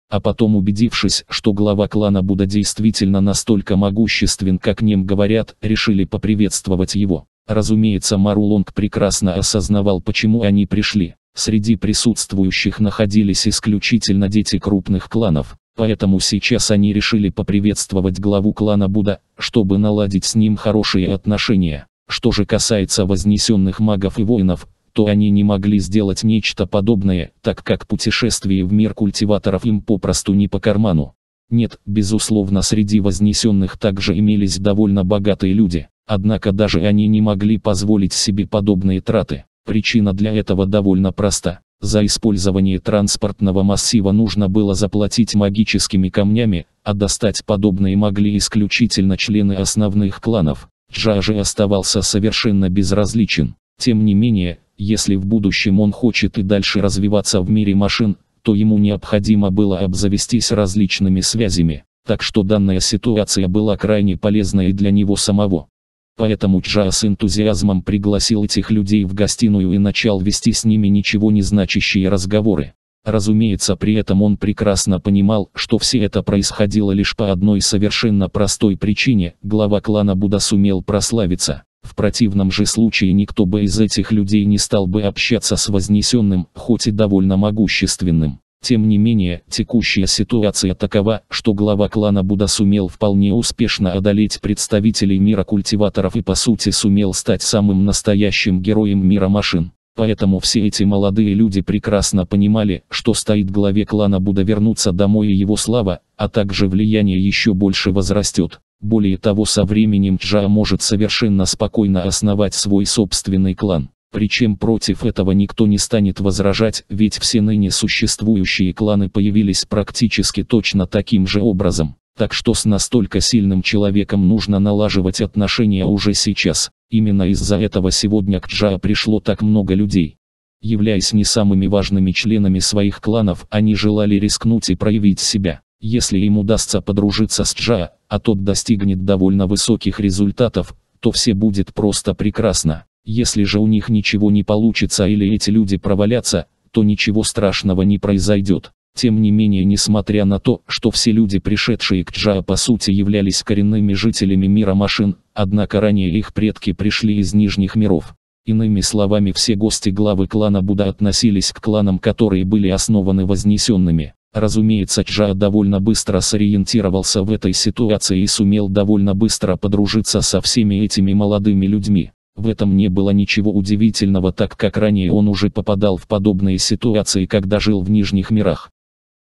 А потом убедившись, что глава клана Буда действительно настолько могуществен, как нем говорят, решили поприветствовать его. Разумеется Марулонг прекрасно осознавал почему они пришли. Среди присутствующих находились исключительно дети крупных кланов, поэтому сейчас они решили поприветствовать главу клана Буда, чтобы наладить с ним хорошие отношения. Что же касается вознесенных магов и воинов, то они не могли сделать нечто подобное, так как путешествие в мир культиваторов им попросту не по карману. Нет, безусловно среди вознесенных также имелись довольно богатые люди, однако даже они не могли позволить себе подобные траты. Причина для этого довольно проста. За использование транспортного массива нужно было заплатить магическими камнями, а достать подобные могли исключительно члены основных кланов. Джа же оставался совершенно безразличен. Тем не менее, если в будущем он хочет и дальше развиваться в мире машин, то ему необходимо было обзавестись различными связями, так что данная ситуация была крайне полезной для него самого. Поэтому Джа с энтузиазмом пригласил этих людей в гостиную и начал вести с ними ничего не значащие разговоры. Разумеется, при этом он прекрасно понимал, что все это происходило лишь по одной совершенно простой причине, глава клана Буда сумел прославиться. В противном же случае никто бы из этих людей не стал бы общаться с вознесенным, хоть и довольно могущественным. Тем не менее, текущая ситуация такова, что глава клана Буда сумел вполне успешно одолеть представителей мира культиваторов и по сути сумел стать самым настоящим героем мира машин. Поэтому все эти молодые люди прекрасно понимали, что стоит главе клана Буда вернуться домой и его слава, а также влияние еще больше возрастет. Более того со временем Джа может совершенно спокойно основать свой собственный клан. Причем против этого никто не станет возражать, ведь все ныне существующие кланы появились практически точно таким же образом. Так что с настолько сильным человеком нужно налаживать отношения уже сейчас. Именно из-за этого сегодня к Джа пришло так много людей. Являясь не самыми важными членами своих кланов, они желали рискнуть и проявить себя. Если им удастся подружиться с Джа, а тот достигнет довольно высоких результатов, то все будет просто прекрасно. Если же у них ничего не получится или эти люди провалятся, то ничего страшного не произойдет. Тем не менее, несмотря на то, что все люди, пришедшие к Джа по сути являлись коренными жителями мира машин, однако ранее их предки пришли из нижних миров. Иными словами, все гости главы клана Буда относились к кланам, которые были основаны вознесенными. Разумеется, Джа довольно быстро сориентировался в этой ситуации и сумел довольно быстро подружиться со всеми этими молодыми людьми. В этом не было ничего удивительного, так как ранее он уже попадал в подобные ситуации, когда жил в Нижних мирах.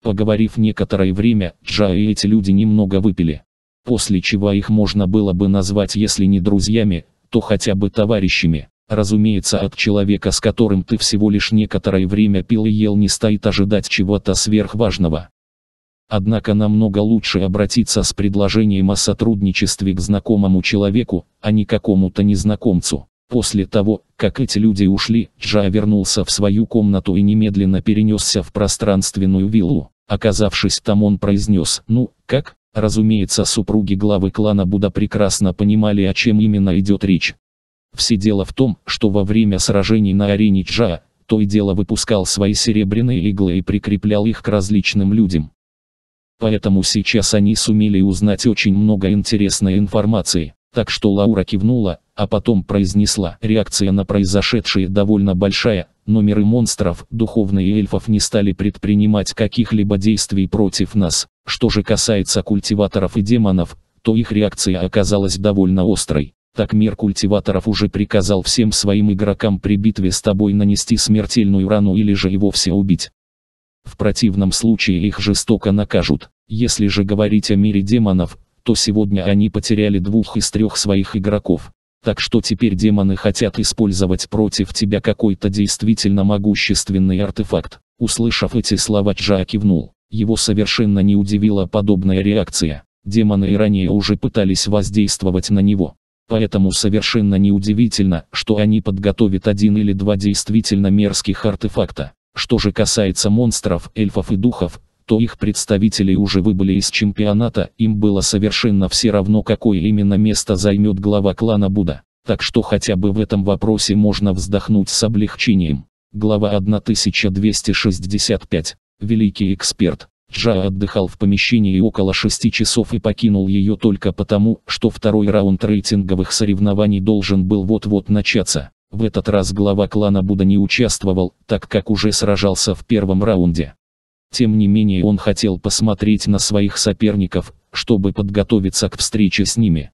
Поговорив некоторое время, Джа и эти люди немного выпили. После чего их можно было бы назвать если не друзьями, то хотя бы товарищами. Разумеется, от человека, с которым ты всего лишь некоторое время пил и ел, не стоит ожидать чего-то сверхважного. Однако намного лучше обратиться с предложением о сотрудничестве к знакомому человеку, а не какому-то незнакомцу. После того, как эти люди ушли, Джа вернулся в свою комнату и немедленно перенесся в пространственную виллу. Оказавшись там он произнес «Ну, как?» Разумеется, супруги главы клана Буда прекрасно понимали о чем именно идет речь. Все дело в том, что во время сражений на арене Джа, то и дело выпускал свои серебряные иглы и прикреплял их к различным людям. Поэтому сейчас они сумели узнать очень много интересной информации, так что Лаура кивнула, а потом произнесла. Реакция на произошедшее довольно большая, но миры монстров, духовные эльфов не стали предпринимать каких-либо действий против нас. Что же касается культиваторов и демонов, то их реакция оказалась довольно острой. Так мир культиваторов уже приказал всем своим игрокам при битве с тобой нанести смертельную рану или же и вовсе убить. В противном случае их жестоко накажут. Если же говорить о мире демонов, то сегодня они потеряли двух из трех своих игроков. Так что теперь демоны хотят использовать против тебя какой-то действительно могущественный артефакт. Услышав эти слова Джа кивнул. Его совершенно не удивила подобная реакция. Демоны и ранее уже пытались воздействовать на него. Поэтому совершенно неудивительно, что они подготовят один или два действительно мерзких артефакта. Что же касается монстров, эльфов и духов, то их представители уже выбыли из чемпионата, им было совершенно все равно какое именно место займет глава клана Буда. Так что хотя бы в этом вопросе можно вздохнуть с облегчением. Глава 1265. Великий эксперт. Джа отдыхал в помещении около 6 часов и покинул ее только потому, что второй раунд рейтинговых соревнований должен был вот-вот начаться. В этот раз глава клана Буда не участвовал, так как уже сражался в первом раунде. Тем не менее он хотел посмотреть на своих соперников, чтобы подготовиться к встрече с ними.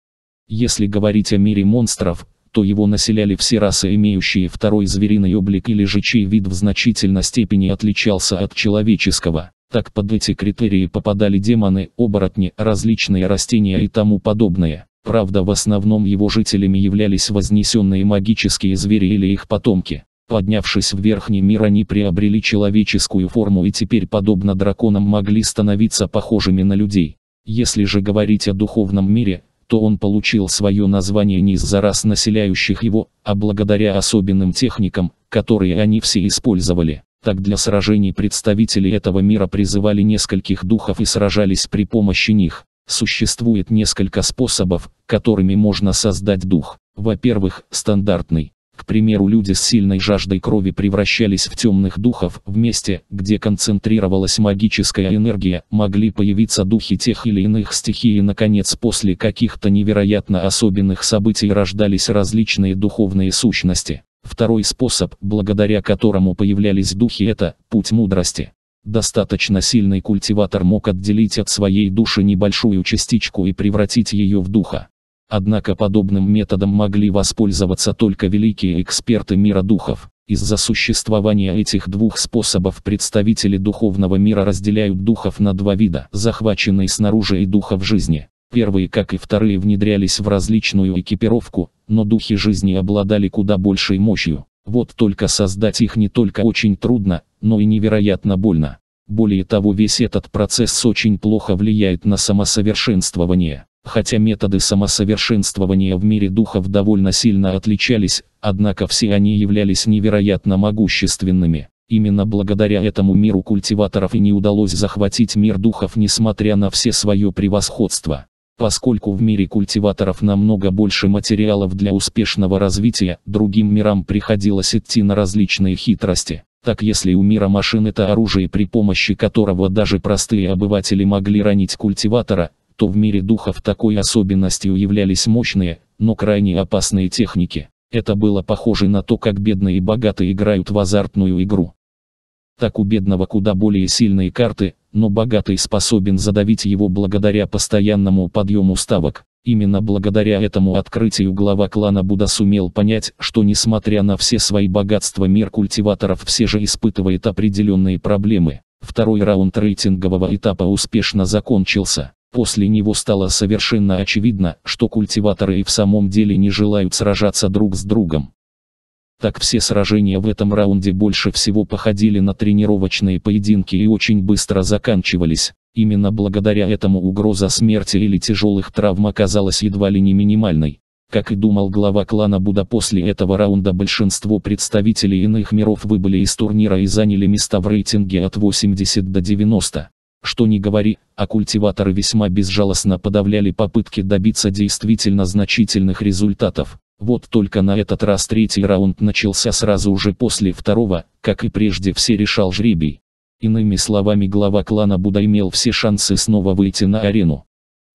Если говорить о мире монстров, то его населяли все расы, имеющие второй звериный облик или же чей вид в значительной степени отличался от человеческого. Так под эти критерии попадали демоны, оборотни, различные растения и тому подобное. Правда в основном его жителями являлись вознесенные магические звери или их потомки. Поднявшись в верхний мир они приобрели человеческую форму и теперь подобно драконам могли становиться похожими на людей. Если же говорить о духовном мире, то он получил свое название не из-за рас населяющих его, а благодаря особенным техникам, которые они все использовали. Так для сражений представители этого мира призывали нескольких духов и сражались при помощи них. Существует несколько способов, которыми можно создать дух. Во-первых, стандартный. К примеру люди с сильной жаждой крови превращались в темных духов, в месте, где концентрировалась магическая энергия, могли появиться духи тех или иных стихий и наконец после каких-то невероятно особенных событий рождались различные духовные сущности. Второй способ, благодаря которому появлялись духи это, путь мудрости. Достаточно сильный культиватор мог отделить от своей души небольшую частичку и превратить ее в духа. Однако подобным методом могли воспользоваться только великие эксперты мира духов. Из-за существования этих двух способов представители духовного мира разделяют духов на два вида, захваченные снаружи и духов жизни. Первые, как и вторые, внедрялись в различную экипировку, но духи жизни обладали куда большей мощью. Вот только создать их не только очень трудно, но и невероятно больно. Более того весь этот процесс очень плохо влияет на самосовершенствование. Хотя методы самосовершенствования в мире духов довольно сильно отличались, однако все они являлись невероятно могущественными. Именно благодаря этому миру культиваторов и не удалось захватить мир духов несмотря на все свое превосходство. Поскольку в мире культиваторов намного больше материалов для успешного развития, другим мирам приходилось идти на различные хитрости. Так если у мира машин это оружие при помощи которого даже простые обыватели могли ранить культиватора, то в мире духов такой особенностью являлись мощные, но крайне опасные техники. Это было похоже на то, как бедные и богатые играют в азартную игру. Так у бедного куда более сильные карты, но богатый способен задавить его благодаря постоянному подъему ставок. Именно благодаря этому открытию глава клана Буда сумел понять, что несмотря на все свои богатства мир культиваторов все же испытывает определенные проблемы. Второй раунд рейтингового этапа успешно закончился. После него стало совершенно очевидно, что культиваторы и в самом деле не желают сражаться друг с другом. Так все сражения в этом раунде больше всего походили на тренировочные поединки и очень быстро заканчивались. Именно благодаря этому угроза смерти или тяжелых травм оказалась едва ли не минимальной. Как и думал глава клана Буда после этого раунда большинство представителей иных миров выбыли из турнира и заняли места в рейтинге от 80 до 90. Что ни говори, а культиваторы весьма безжалостно подавляли попытки добиться действительно значительных результатов. Вот только на этот раз третий раунд начался сразу уже после второго, как и прежде все решал жребий. Иными словами глава клана Буда имел все шансы снова выйти на арену.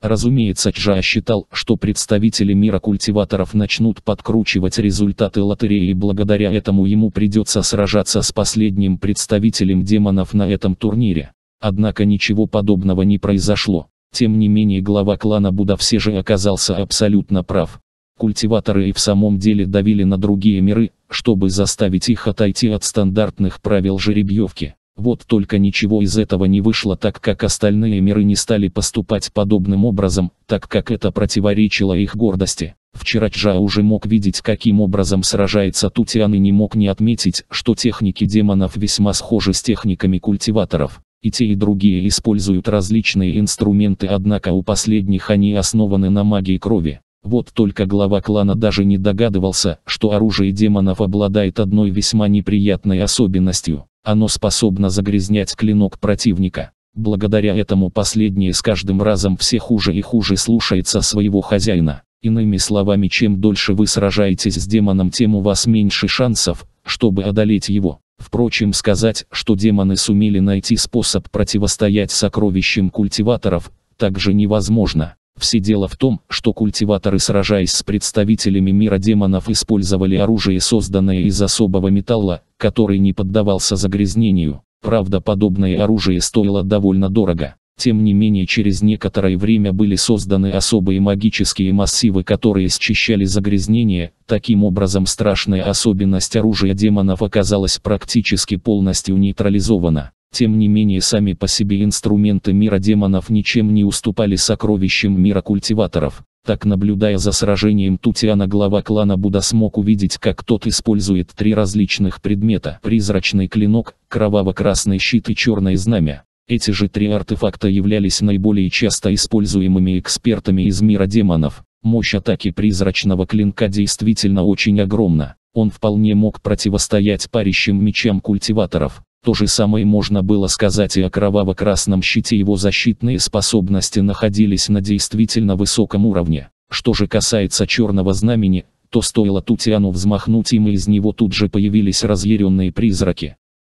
Разумеется Чжа считал, что представители мира культиваторов начнут подкручивать результаты лотереи и благодаря этому ему придется сражаться с последним представителем демонов на этом турнире. Однако ничего подобного не произошло. Тем не менее глава клана Буда все же оказался абсолютно прав. Культиваторы и в самом деле давили на другие миры, чтобы заставить их отойти от стандартных правил жеребьевки. Вот только ничего из этого не вышло так как остальные миры не стали поступать подобным образом, так как это противоречило их гордости. Вчера Чжа уже мог видеть каким образом сражается Тутиан и не мог не отметить, что техники демонов весьма схожи с техниками культиваторов. И те и другие используют различные инструменты однако у последних они основаны на магии крови. Вот только глава клана даже не догадывался, что оружие демонов обладает одной весьма неприятной особенностью. Оно способно загрязнять клинок противника. Благодаря этому последнее с каждым разом все хуже и хуже слушается своего хозяина. Иными словами, чем дольше вы сражаетесь с демоном, тем у вас меньше шансов, чтобы одолеть его. Впрочем, сказать, что демоны сумели найти способ противостоять сокровищам культиваторов, также невозможно. Все дело в том, что культиваторы, сражаясь с представителями мира демонов, использовали оружие, созданное из особого металла, который не поддавался загрязнению. Правда, подобное оружие стоило довольно дорого. Тем не менее через некоторое время были созданы особые магические массивы, которые счищали загрязнение, таким образом страшная особенность оружия демонов оказалась практически полностью нейтрализована. Тем не менее сами по себе инструменты мира демонов ничем не уступали сокровищам мира культиваторов. Так наблюдая за сражением Тутиана глава клана Будда смог увидеть как тот использует три различных предмета. Призрачный клинок, кроваво-красный щит и черное знамя. Эти же три артефакта являлись наиболее часто используемыми экспертами из мира демонов. Мощь атаки призрачного клинка действительно очень огромна. Он вполне мог противостоять парящим мечам культиваторов. То же самое можно было сказать и о кроваво-красном щите. Его защитные способности находились на действительно высоком уровне. Что же касается черного знамени, то стоило Тутиану взмахнуть им и из него тут же появились разъяренные призраки.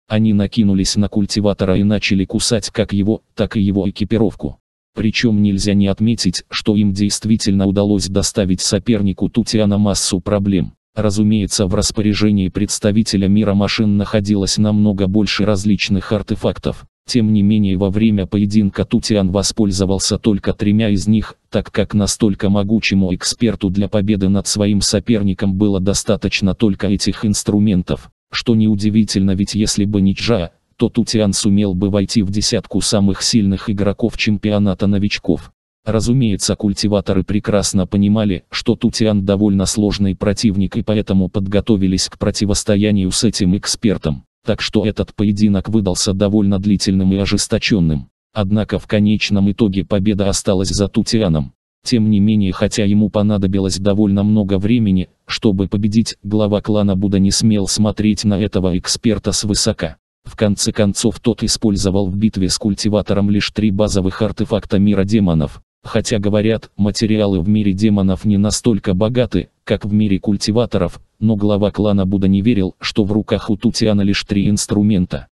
Они накинулись на культиватора и начали кусать как его, так и его экипировку. Причем нельзя не отметить, что им действительно удалось доставить сопернику Тутиана массу проблем. Разумеется в распоряжении представителя мира машин находилось намного больше различных артефактов. Тем не менее во время поединка Тутиан воспользовался только тремя из них, так как настолько могучему эксперту для победы над своим соперником было достаточно только этих инструментов. Что неудивительно, ведь если бы не Джа, то Тутиан сумел бы войти в десятку самых сильных игроков чемпионата новичков. Разумеется, культиваторы прекрасно понимали, что Тутиан довольно сложный противник и поэтому подготовились к противостоянию с этим экспертом. Так что этот поединок выдался довольно длительным и ожесточенным. Однако в конечном итоге победа осталась за Тутианом. Тем не менее, хотя ему понадобилось довольно много времени, чтобы победить, глава клана Будда не смел смотреть на этого эксперта свысока. В конце концов тот использовал в битве с культиватором лишь три базовых артефакта мира демонов. Хотя говорят, материалы в мире демонов не настолько богаты, как в мире культиваторов, но глава клана Будда не верил, что в руках у Тутиана лишь три инструмента.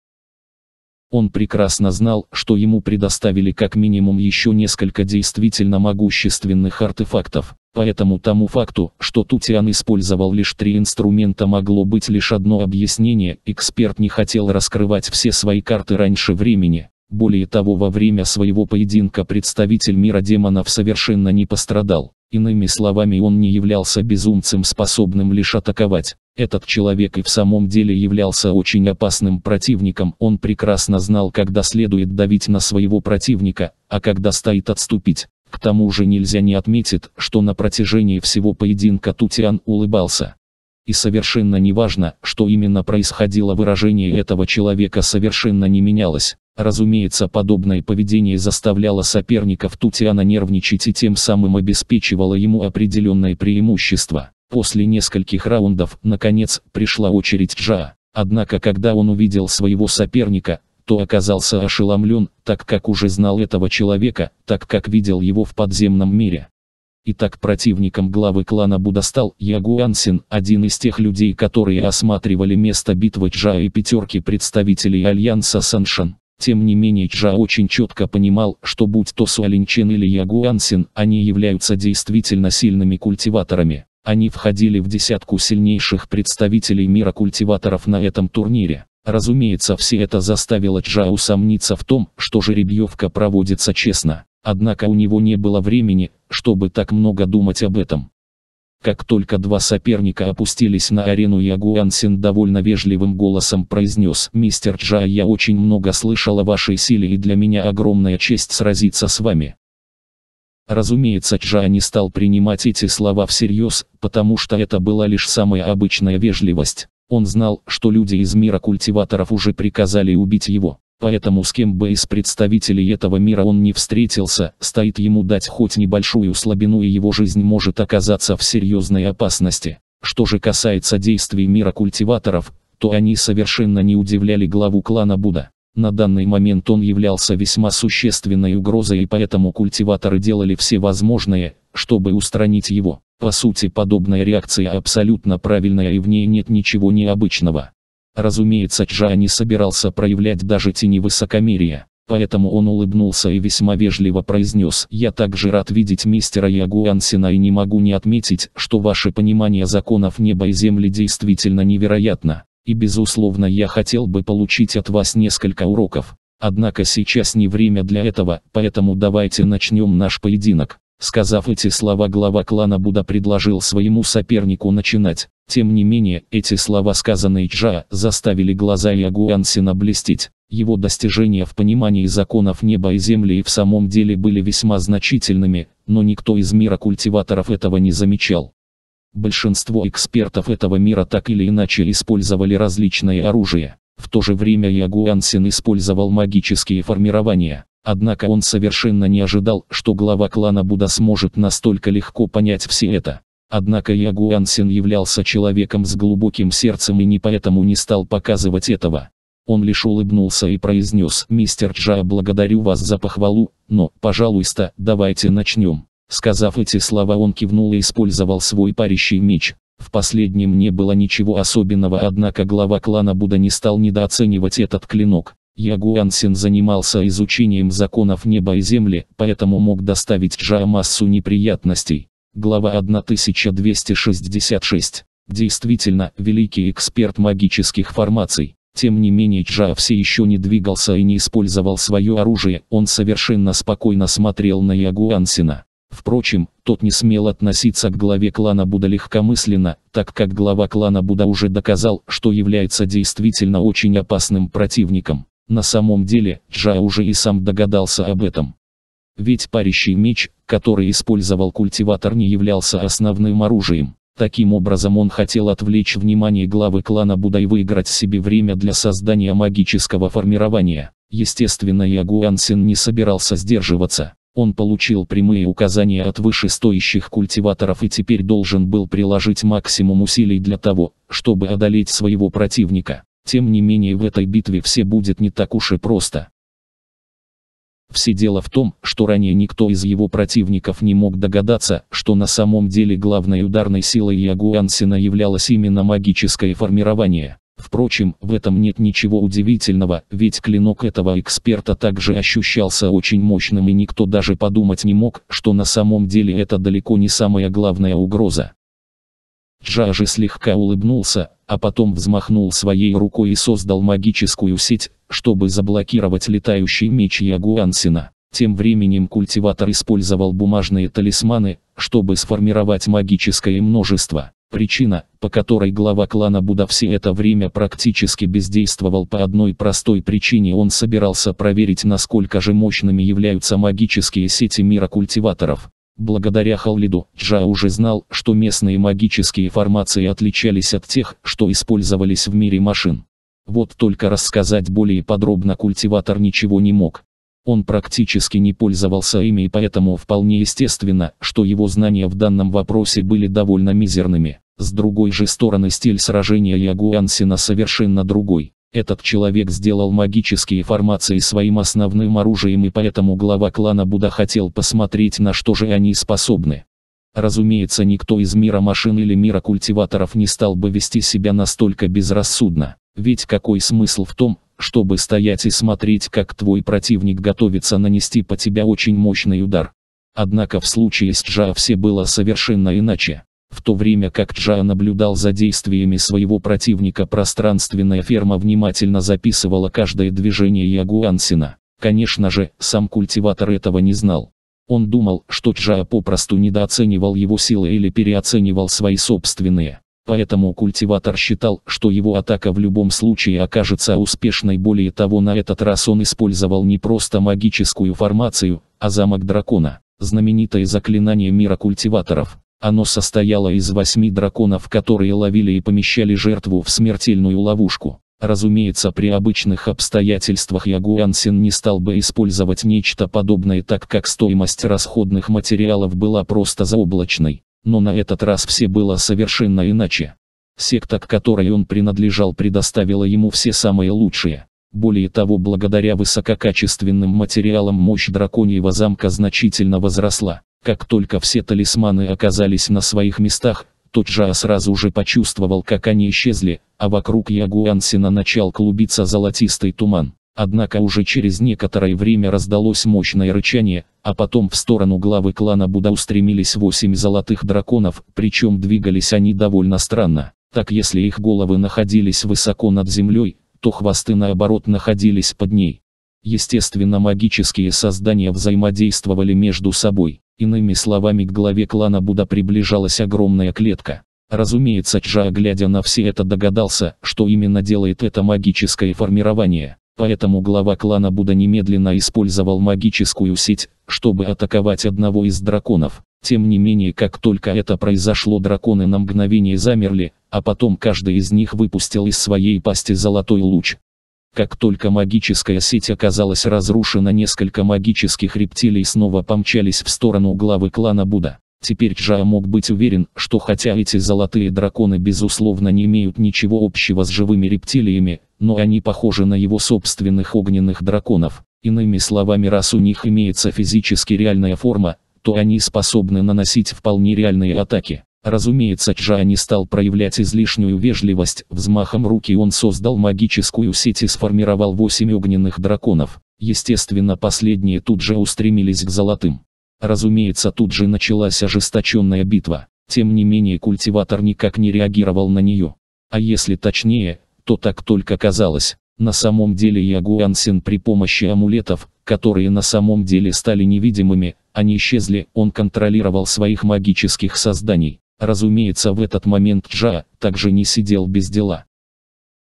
Он прекрасно знал, что ему предоставили как минимум еще несколько действительно могущественных артефактов, поэтому тому факту, что Тутиан использовал лишь три инструмента могло быть лишь одно объяснение, эксперт не хотел раскрывать все свои карты раньше времени. Более того во время своего поединка представитель мира демонов совершенно не пострадал, иными словами он не являлся безумцем способным лишь атаковать. Этот человек и в самом деле являлся очень опасным противником, он прекрасно знал, когда следует давить на своего противника, а когда стоит отступить. К тому же нельзя не отметить, что на протяжении всего поединка Тутиан улыбался. И совершенно неважно, что именно происходило выражение этого человека совершенно не менялось. Разумеется подобное поведение заставляло соперников Тутиана нервничать и тем самым обеспечивало ему определенное преимущество. После нескольких раундов, наконец, пришла очередь Джа. Однако когда он увидел своего соперника, то оказался ошеломлен, так как уже знал этого человека, так как видел его в подземном мире. Итак противником главы клана Будда стал Ягуансин, один из тех людей, которые осматривали место битвы Джа и пятерки представителей Альянса Саншан. Тем не менее Джа очень четко понимал, что будь то Суалинчен или Ягуансин, они являются действительно сильными культиваторами. Они входили в десятку сильнейших представителей мира культиваторов на этом турнире. Разумеется, все это заставило Джа усомниться в том, что жеребьевка проводится честно. Однако у него не было времени, чтобы так много думать об этом. Как только два соперника опустились на арену Ягуансин довольно вежливым голосом произнес «Мистер Джа, я очень много слышал о вашей силе и для меня огромная честь сразиться с вами». Разумеется Джа не стал принимать эти слова всерьез, потому что это была лишь самая обычная вежливость. Он знал, что люди из мира культиваторов уже приказали убить его, поэтому с кем бы из представителей этого мира он не встретился, стоит ему дать хоть небольшую слабину и его жизнь может оказаться в серьезной опасности. Что же касается действий мира культиваторов, то они совершенно не удивляли главу клана Будда. На данный момент он являлся весьма существенной угрозой и поэтому культиваторы делали все возможное, чтобы устранить его. По сути подобная реакция абсолютно правильная и в ней нет ничего необычного. Разумеется Чжа не собирался проявлять даже тени высокомерия, поэтому он улыбнулся и весьма вежливо произнес «Я также рад видеть мистера Ягуансина и не могу не отметить, что ваше понимание законов неба и земли действительно невероятно, и безусловно я хотел бы получить от вас несколько уроков. Однако сейчас не время для этого, поэтому давайте начнем наш поединок». Сказав эти слова глава клана Будда предложил своему сопернику начинать. Тем не менее, эти слова сказанные Чжа заставили глаза Ягуансина блестеть. Его достижения в понимании законов неба и земли и в самом деле были весьма значительными, но никто из мира культиваторов этого не замечал. Большинство экспертов этого мира так или иначе использовали различные оружия. В то же время Ягуансин использовал магические формирования. Однако он совершенно не ожидал, что глава клана Будда сможет настолько легко понять все это. Однако Ягуансин являлся человеком с глубоким сердцем и не поэтому не стал показывать этого. Он лишь улыбнулся и произнес, «Мистер Джа, благодарю вас за похвалу, но, пожалуйста, давайте начнем». Сказав эти слова он кивнул и использовал свой парящий меч. В последнем не было ничего особенного, однако глава клана Будда не стал недооценивать этот клинок. Ягуансин занимался изучением законов неба и земли, поэтому мог доставить Джа массу неприятностей. Глава 1266. Действительно, великий эксперт магических формаций. Тем не менее Джа все еще не двигался и не использовал свое оружие, он совершенно спокойно смотрел на Ягуансина. Впрочем, тот не смел относиться к главе клана Будда легкомысленно, так как глава клана Будда уже доказал, что является действительно очень опасным противником. На самом деле, Джа уже и сам догадался об этом. Ведь парящий меч, который использовал культиватор не являлся основным оружием. Таким образом он хотел отвлечь внимание главы клана Будда и выиграть себе время для создания магического формирования. Естественно Ягуансин не собирался сдерживаться. Он получил прямые указания от вышестоящих культиваторов и теперь должен был приложить максимум усилий для того, чтобы одолеть своего противника. Тем не менее в этой битве все будет не так уж и просто. Все дело в том, что ранее никто из его противников не мог догадаться, что на самом деле главной ударной силой Ягуансина являлось именно магическое формирование. Впрочем, в этом нет ничего удивительного, ведь клинок этого эксперта также ощущался очень мощным и никто даже подумать не мог, что на самом деле это далеко не самая главная угроза. Джа же слегка улыбнулся, а потом взмахнул своей рукой и создал магическую сеть, чтобы заблокировать летающий меч Ягуансина. Тем временем культиватор использовал бумажные талисманы, чтобы сформировать магическое множество. Причина, по которой глава клана Будда все это время практически бездействовал по одной простой причине он собирался проверить насколько же мощными являются магические сети мира культиваторов. Благодаря Халлиду, Джа уже знал, что местные магические формации отличались от тех, что использовались в мире машин. Вот только рассказать более подробно культиватор ничего не мог. Он практически не пользовался ими и поэтому вполне естественно, что его знания в данном вопросе были довольно мизерными. С другой же стороны стиль сражения Ягуансина совершенно другой. Этот человек сделал магические формации своим основным оружием и поэтому глава клана Будда хотел посмотреть на что же они способны. Разумеется никто из мира машин или мира культиваторов не стал бы вести себя настолько безрассудно, ведь какой смысл в том, чтобы стоять и смотреть как твой противник готовится нанести по тебя очень мощный удар. Однако в случае с Джа все было совершенно иначе. В то время как Джа наблюдал за действиями своего противника пространственная ферма внимательно записывала каждое движение Ягуансина. Конечно же, сам культиватор этого не знал. Он думал, что Джа попросту недооценивал его силы или переоценивал свои собственные. Поэтому культиватор считал, что его атака в любом случае окажется успешной. Более того, на этот раз он использовал не просто магическую формацию, а замок дракона, знаменитое заклинание мира культиваторов. Оно состояло из восьми драконов, которые ловили и помещали жертву в смертельную ловушку. Разумеется, при обычных обстоятельствах Ягуансин не стал бы использовать нечто подобное, так как стоимость расходных материалов была просто заоблачной. Но на этот раз все было совершенно иначе. Секта, к которой он принадлежал, предоставила ему все самые лучшие. Более того, благодаря высококачественным материалам мощь драконьего замка значительно возросла. Как только все талисманы оказались на своих местах, тот же сразу же почувствовал, как они исчезли, а вокруг Ягуансина начал клубиться золотистый туман. Однако уже через некоторое время раздалось мощное рычание, а потом в сторону главы клана Будда устремились восемь золотых драконов, причем двигались они довольно странно. Так если их головы находились высоко над землей, то хвосты наоборот находились под ней. Естественно магические создания взаимодействовали между собой. Иными словами к главе клана Будда приближалась огромная клетка. Разумеется Чжа глядя на все это догадался, что именно делает это магическое формирование. Поэтому глава клана Будда немедленно использовал магическую сеть, чтобы атаковать одного из драконов. Тем не менее, как только это произошло, драконы на мгновение замерли, а потом каждый из них выпустил из своей пасти золотой луч. Как только магическая сеть оказалась разрушена, несколько магических рептилий снова помчались в сторону главы клана Будда. Теперь Джа мог быть уверен, что хотя эти золотые драконы безусловно не имеют ничего общего с живыми рептилиями, но они похожи на его собственных огненных драконов. Иными словами, раз у них имеется физически реальная форма, то они способны наносить вполне реальные атаки. Разумеется, Чжа не стал проявлять излишнюю вежливость, взмахом руки он создал магическую сеть и сформировал восемь огненных драконов. Естественно, последние тут же устремились к золотым. Разумеется, тут же началась ожесточенная битва. Тем не менее культиватор никак не реагировал на нее. А если точнее, то так только казалось. На самом деле Ягуансин при помощи амулетов, которые на самом деле стали невидимыми, они исчезли, он контролировал своих магических созданий. Разумеется в этот момент Джа также не сидел без дела.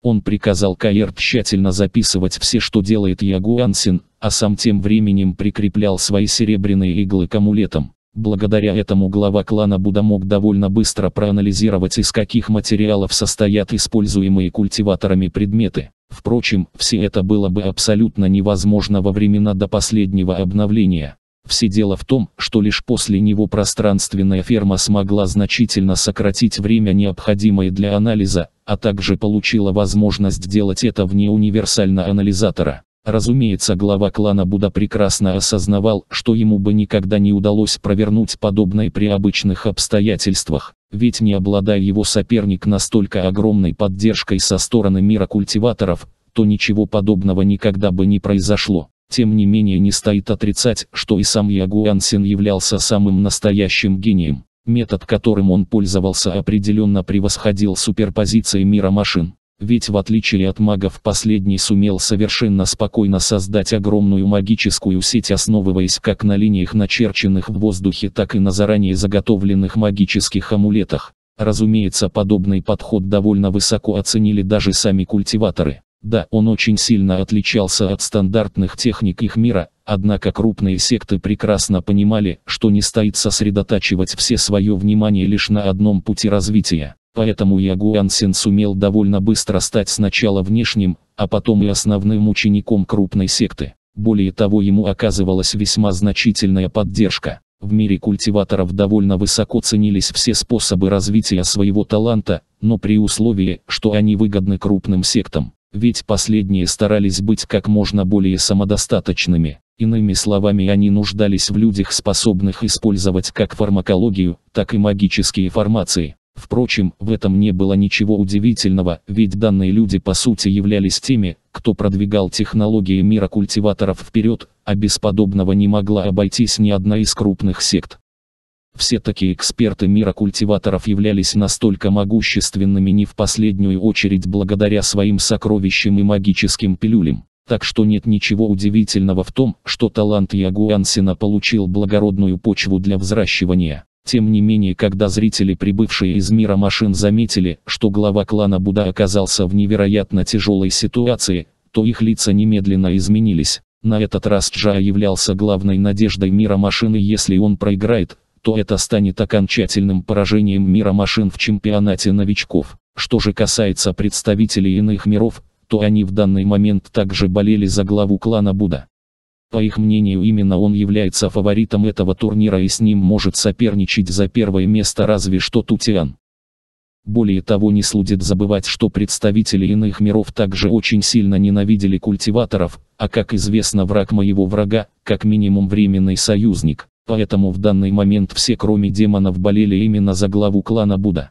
Он приказал Каэр тщательно записывать все, что делает Ягуансин, а сам тем временем прикреплял свои серебряные иглы к амулетам. Благодаря этому глава клана Будда мог довольно быстро проанализировать из каких материалов состоят используемые культиваторами предметы. Впрочем, все это было бы абсолютно невозможно во времена до последнего обновления. Все дело в том, что лишь после него пространственная ферма смогла значительно сократить время необходимое для анализа, а также получила возможность делать это вне универсального анализатора. Разумеется, глава клана Будда прекрасно осознавал, что ему бы никогда не удалось провернуть подобное при обычных обстоятельствах, ведь не обладая его соперник настолько огромной поддержкой со стороны мира культиваторов, то ничего подобного никогда бы не произошло. Тем не менее не стоит отрицать, что и сам Ягуансин являлся самым настоящим гением. Метод, которым он пользовался определенно превосходил суперпозиции мира машин. Ведь в отличие от магов последний сумел совершенно спокойно создать огромную магическую сеть основываясь как на линиях начерченных в воздухе так и на заранее заготовленных магических амулетах. Разумеется подобный подход довольно высоко оценили даже сами культиваторы. Да, он очень сильно отличался от стандартных техник их мира, однако крупные секты прекрасно понимали, что не стоит сосредотачивать все свое внимание лишь на одном пути развития. Поэтому Ягуансен сумел довольно быстро стать сначала внешним, а потом и основным учеником крупной секты. Более того ему оказывалась весьма значительная поддержка. В мире культиваторов довольно высоко ценились все способы развития своего таланта, но при условии, что они выгодны крупным сектам ведь последние старались быть как можно более самодостаточными. Иными словами они нуждались в людях способных использовать как фармакологию, так и магические формации. Впрочем, в этом не было ничего удивительного, ведь данные люди по сути являлись теми, кто продвигал технологии мира культиваторов вперед, а без подобного не могла обойтись ни одна из крупных сект. Все такие эксперты мира культиваторов являлись настолько могущественными не в последнюю очередь благодаря своим сокровищам и магическим пилюлям. Так что нет ничего удивительного в том, что талант Ягуансина получил благородную почву для взращивания. Тем не менее, когда зрители, прибывшие из мира машин, заметили, что глава клана Будда оказался в невероятно тяжелой ситуации, то их лица немедленно изменились. На этот раз Джа являлся главной надеждой мира машины если он проиграет, то это станет окончательным поражением мира машин в чемпионате новичков. Что же касается представителей иных миров, то они в данный момент также болели за главу клана Будда. По их мнению именно он является фаворитом этого турнира и с ним может соперничать за первое место разве что Тутиан. Более того не следует забывать, что представители иных миров также очень сильно ненавидели культиваторов, а как известно враг моего врага, как минимум временный союзник, поэтому в данный момент все кроме демонов болели именно за главу клана Будда.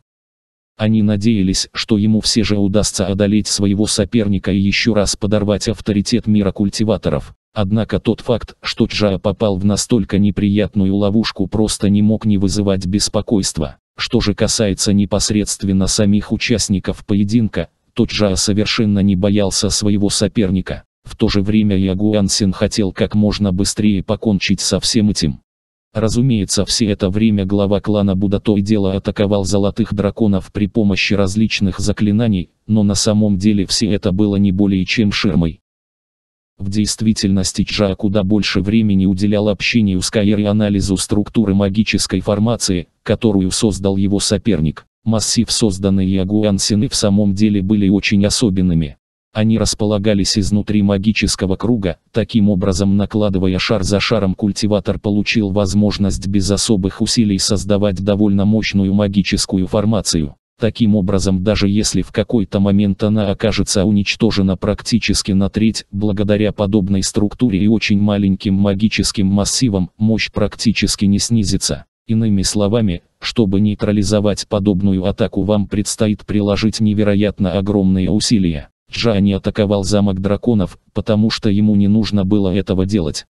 Они надеялись, что ему все же удастся одолеть своего соперника и еще раз подорвать авторитет мира культиваторов. Однако тот факт, что Джа попал в настолько неприятную ловушку просто не мог не вызывать беспокойства. Что же касается непосредственно самих участников поединка, то Джа совершенно не боялся своего соперника. В то же время Ягуансин хотел как можно быстрее покончить со всем этим. Разумеется все это время глава клана Будда то и дело атаковал золотых драконов при помощи различных заклинаний, но на самом деле все это было не более чем ширмой. В действительности Чжа куда больше времени уделял общению с Каир и анализу структуры магической формации, которую создал его соперник. Массив созданный Ягуансины в самом деле были очень особенными. Они располагались изнутри магического круга, таким образом накладывая шар за шаром культиватор получил возможность без особых усилий создавать довольно мощную магическую формацию. Таким образом даже если в какой-то момент она окажется уничтожена практически на треть, благодаря подобной структуре и очень маленьким магическим массивам, мощь практически не снизится. Иными словами, чтобы нейтрализовать подобную атаку вам предстоит приложить невероятно огромные усилия. Джа не атаковал замок драконов, потому что ему не нужно было этого делать.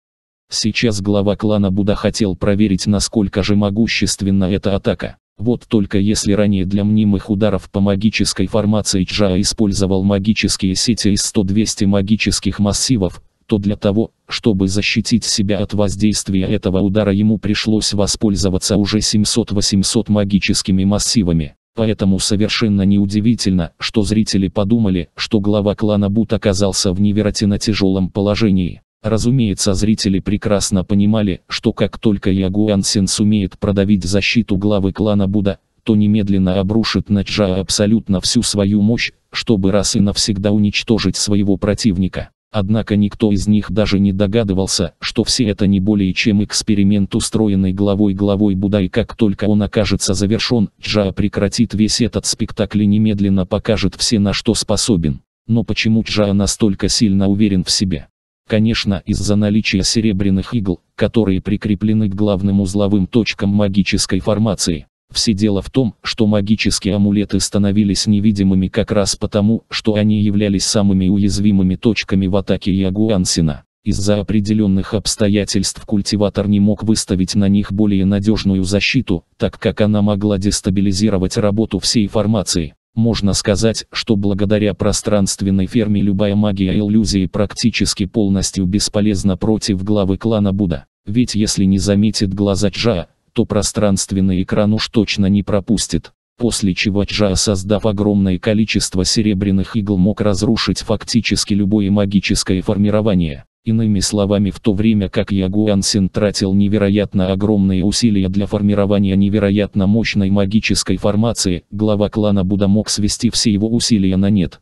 Сейчас глава клана Будда хотел проверить насколько же могущественна эта атака. Вот только если ранее для мнимых ударов по магической формации Джа использовал магические сети из 100-200 магических массивов, то для того, чтобы защитить себя от воздействия этого удара ему пришлось воспользоваться уже 700-800 магическими массивами. Поэтому совершенно неудивительно, что зрители подумали, что глава клана Бут оказался в невероятно тяжелом положении. Разумеется зрители прекрасно понимали, что как только Ягуан Сен сумеет продавить защиту главы клана Буда, то немедленно обрушит на Чжа абсолютно всю свою мощь, чтобы раз и навсегда уничтожить своего противника. Однако никто из них даже не догадывался, что все это не более чем эксперимент устроенный главой главой Буда и как только он окажется завершен, Джа прекратит весь этот спектакль и немедленно покажет все на что способен. Но почему Джа настолько сильно уверен в себе? Конечно из-за наличия серебряных игл, которые прикреплены к главным узловым точкам магической формации. Все дело в том, что магические амулеты становились невидимыми как раз потому, что они являлись самыми уязвимыми точками в атаке Ягуансина. Из-за определенных обстоятельств культиватор не мог выставить на них более надежную защиту, так как она могла дестабилизировать работу всей формации. Можно сказать, что благодаря пространственной ферме любая магия иллюзии практически полностью бесполезна против главы клана Будда. Ведь если не заметит глаза Джа, то пространственный экран уж точно не пропустит. После чего Чжа, создав огромное количество серебряных игл мог разрушить фактически любое магическое формирование. Иными словами в то время как Ягуансин тратил невероятно огромные усилия для формирования невероятно мощной магической формации, глава клана Будда мог свести все его усилия на нет.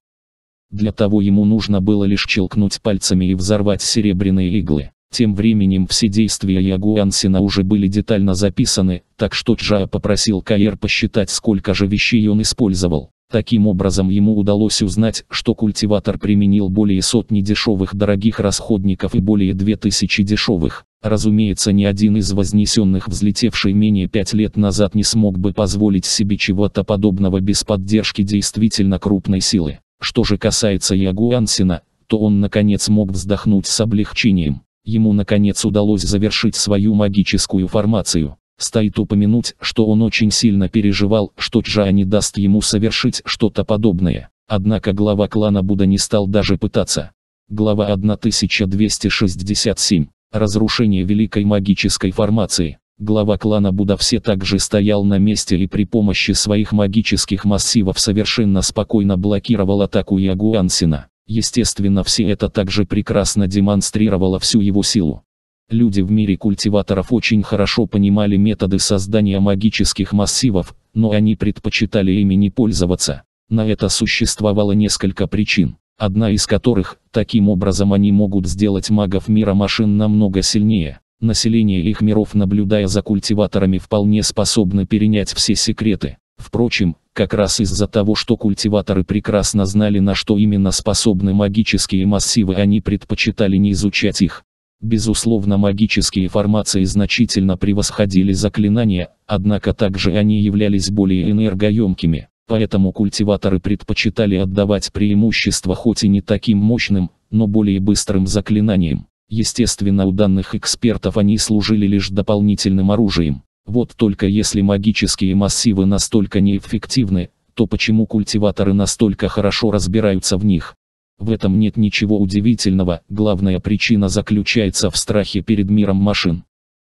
Для того ему нужно было лишь челкнуть пальцами и взорвать серебряные иглы. Тем временем все действия Ягуансина уже были детально записаны, так что Джа попросил Каэр посчитать сколько же вещей он использовал. Таким образом ему удалось узнать, что культиватор применил более сотни дешевых дорогих расходников и более 2000 дешевых. Разумеется ни один из вознесенных взлетевший менее пять лет назад не смог бы позволить себе чего-то подобного без поддержки действительно крупной силы. Что же касается Ягуансина, то он наконец мог вздохнуть с облегчением. Ему наконец удалось завершить свою магическую формацию. Стоит упомянуть, что он очень сильно переживал, что Джа не даст ему совершить что-то подобное. Однако глава клана Будда не стал даже пытаться. Глава 1267. Разрушение великой магической формации. Глава клана Будда все также стоял на месте и при помощи своих магических массивов совершенно спокойно блокировал атаку Ягуансина. Естественно все это также прекрасно демонстрировало всю его силу. Люди в мире культиваторов очень хорошо понимали методы создания магических массивов, но они предпочитали ими не пользоваться. На это существовало несколько причин, одна из которых, таким образом они могут сделать магов мира машин намного сильнее. Население их миров наблюдая за культиваторами вполне способны перенять все секреты, Впрочем, как раз из-за того, что культиваторы прекрасно знали на что именно способны магические массивы, они предпочитали не изучать их. Безусловно магические формации значительно превосходили заклинания, однако также они являлись более энергоемкими, поэтому культиваторы предпочитали отдавать преимущество хоть и не таким мощным, но более быстрым заклинаниям. Естественно у данных экспертов они служили лишь дополнительным оружием. Вот только если магические массивы настолько неэффективны, то почему культиваторы настолько хорошо разбираются в них? В этом нет ничего удивительного, главная причина заключается в страхе перед миром машин.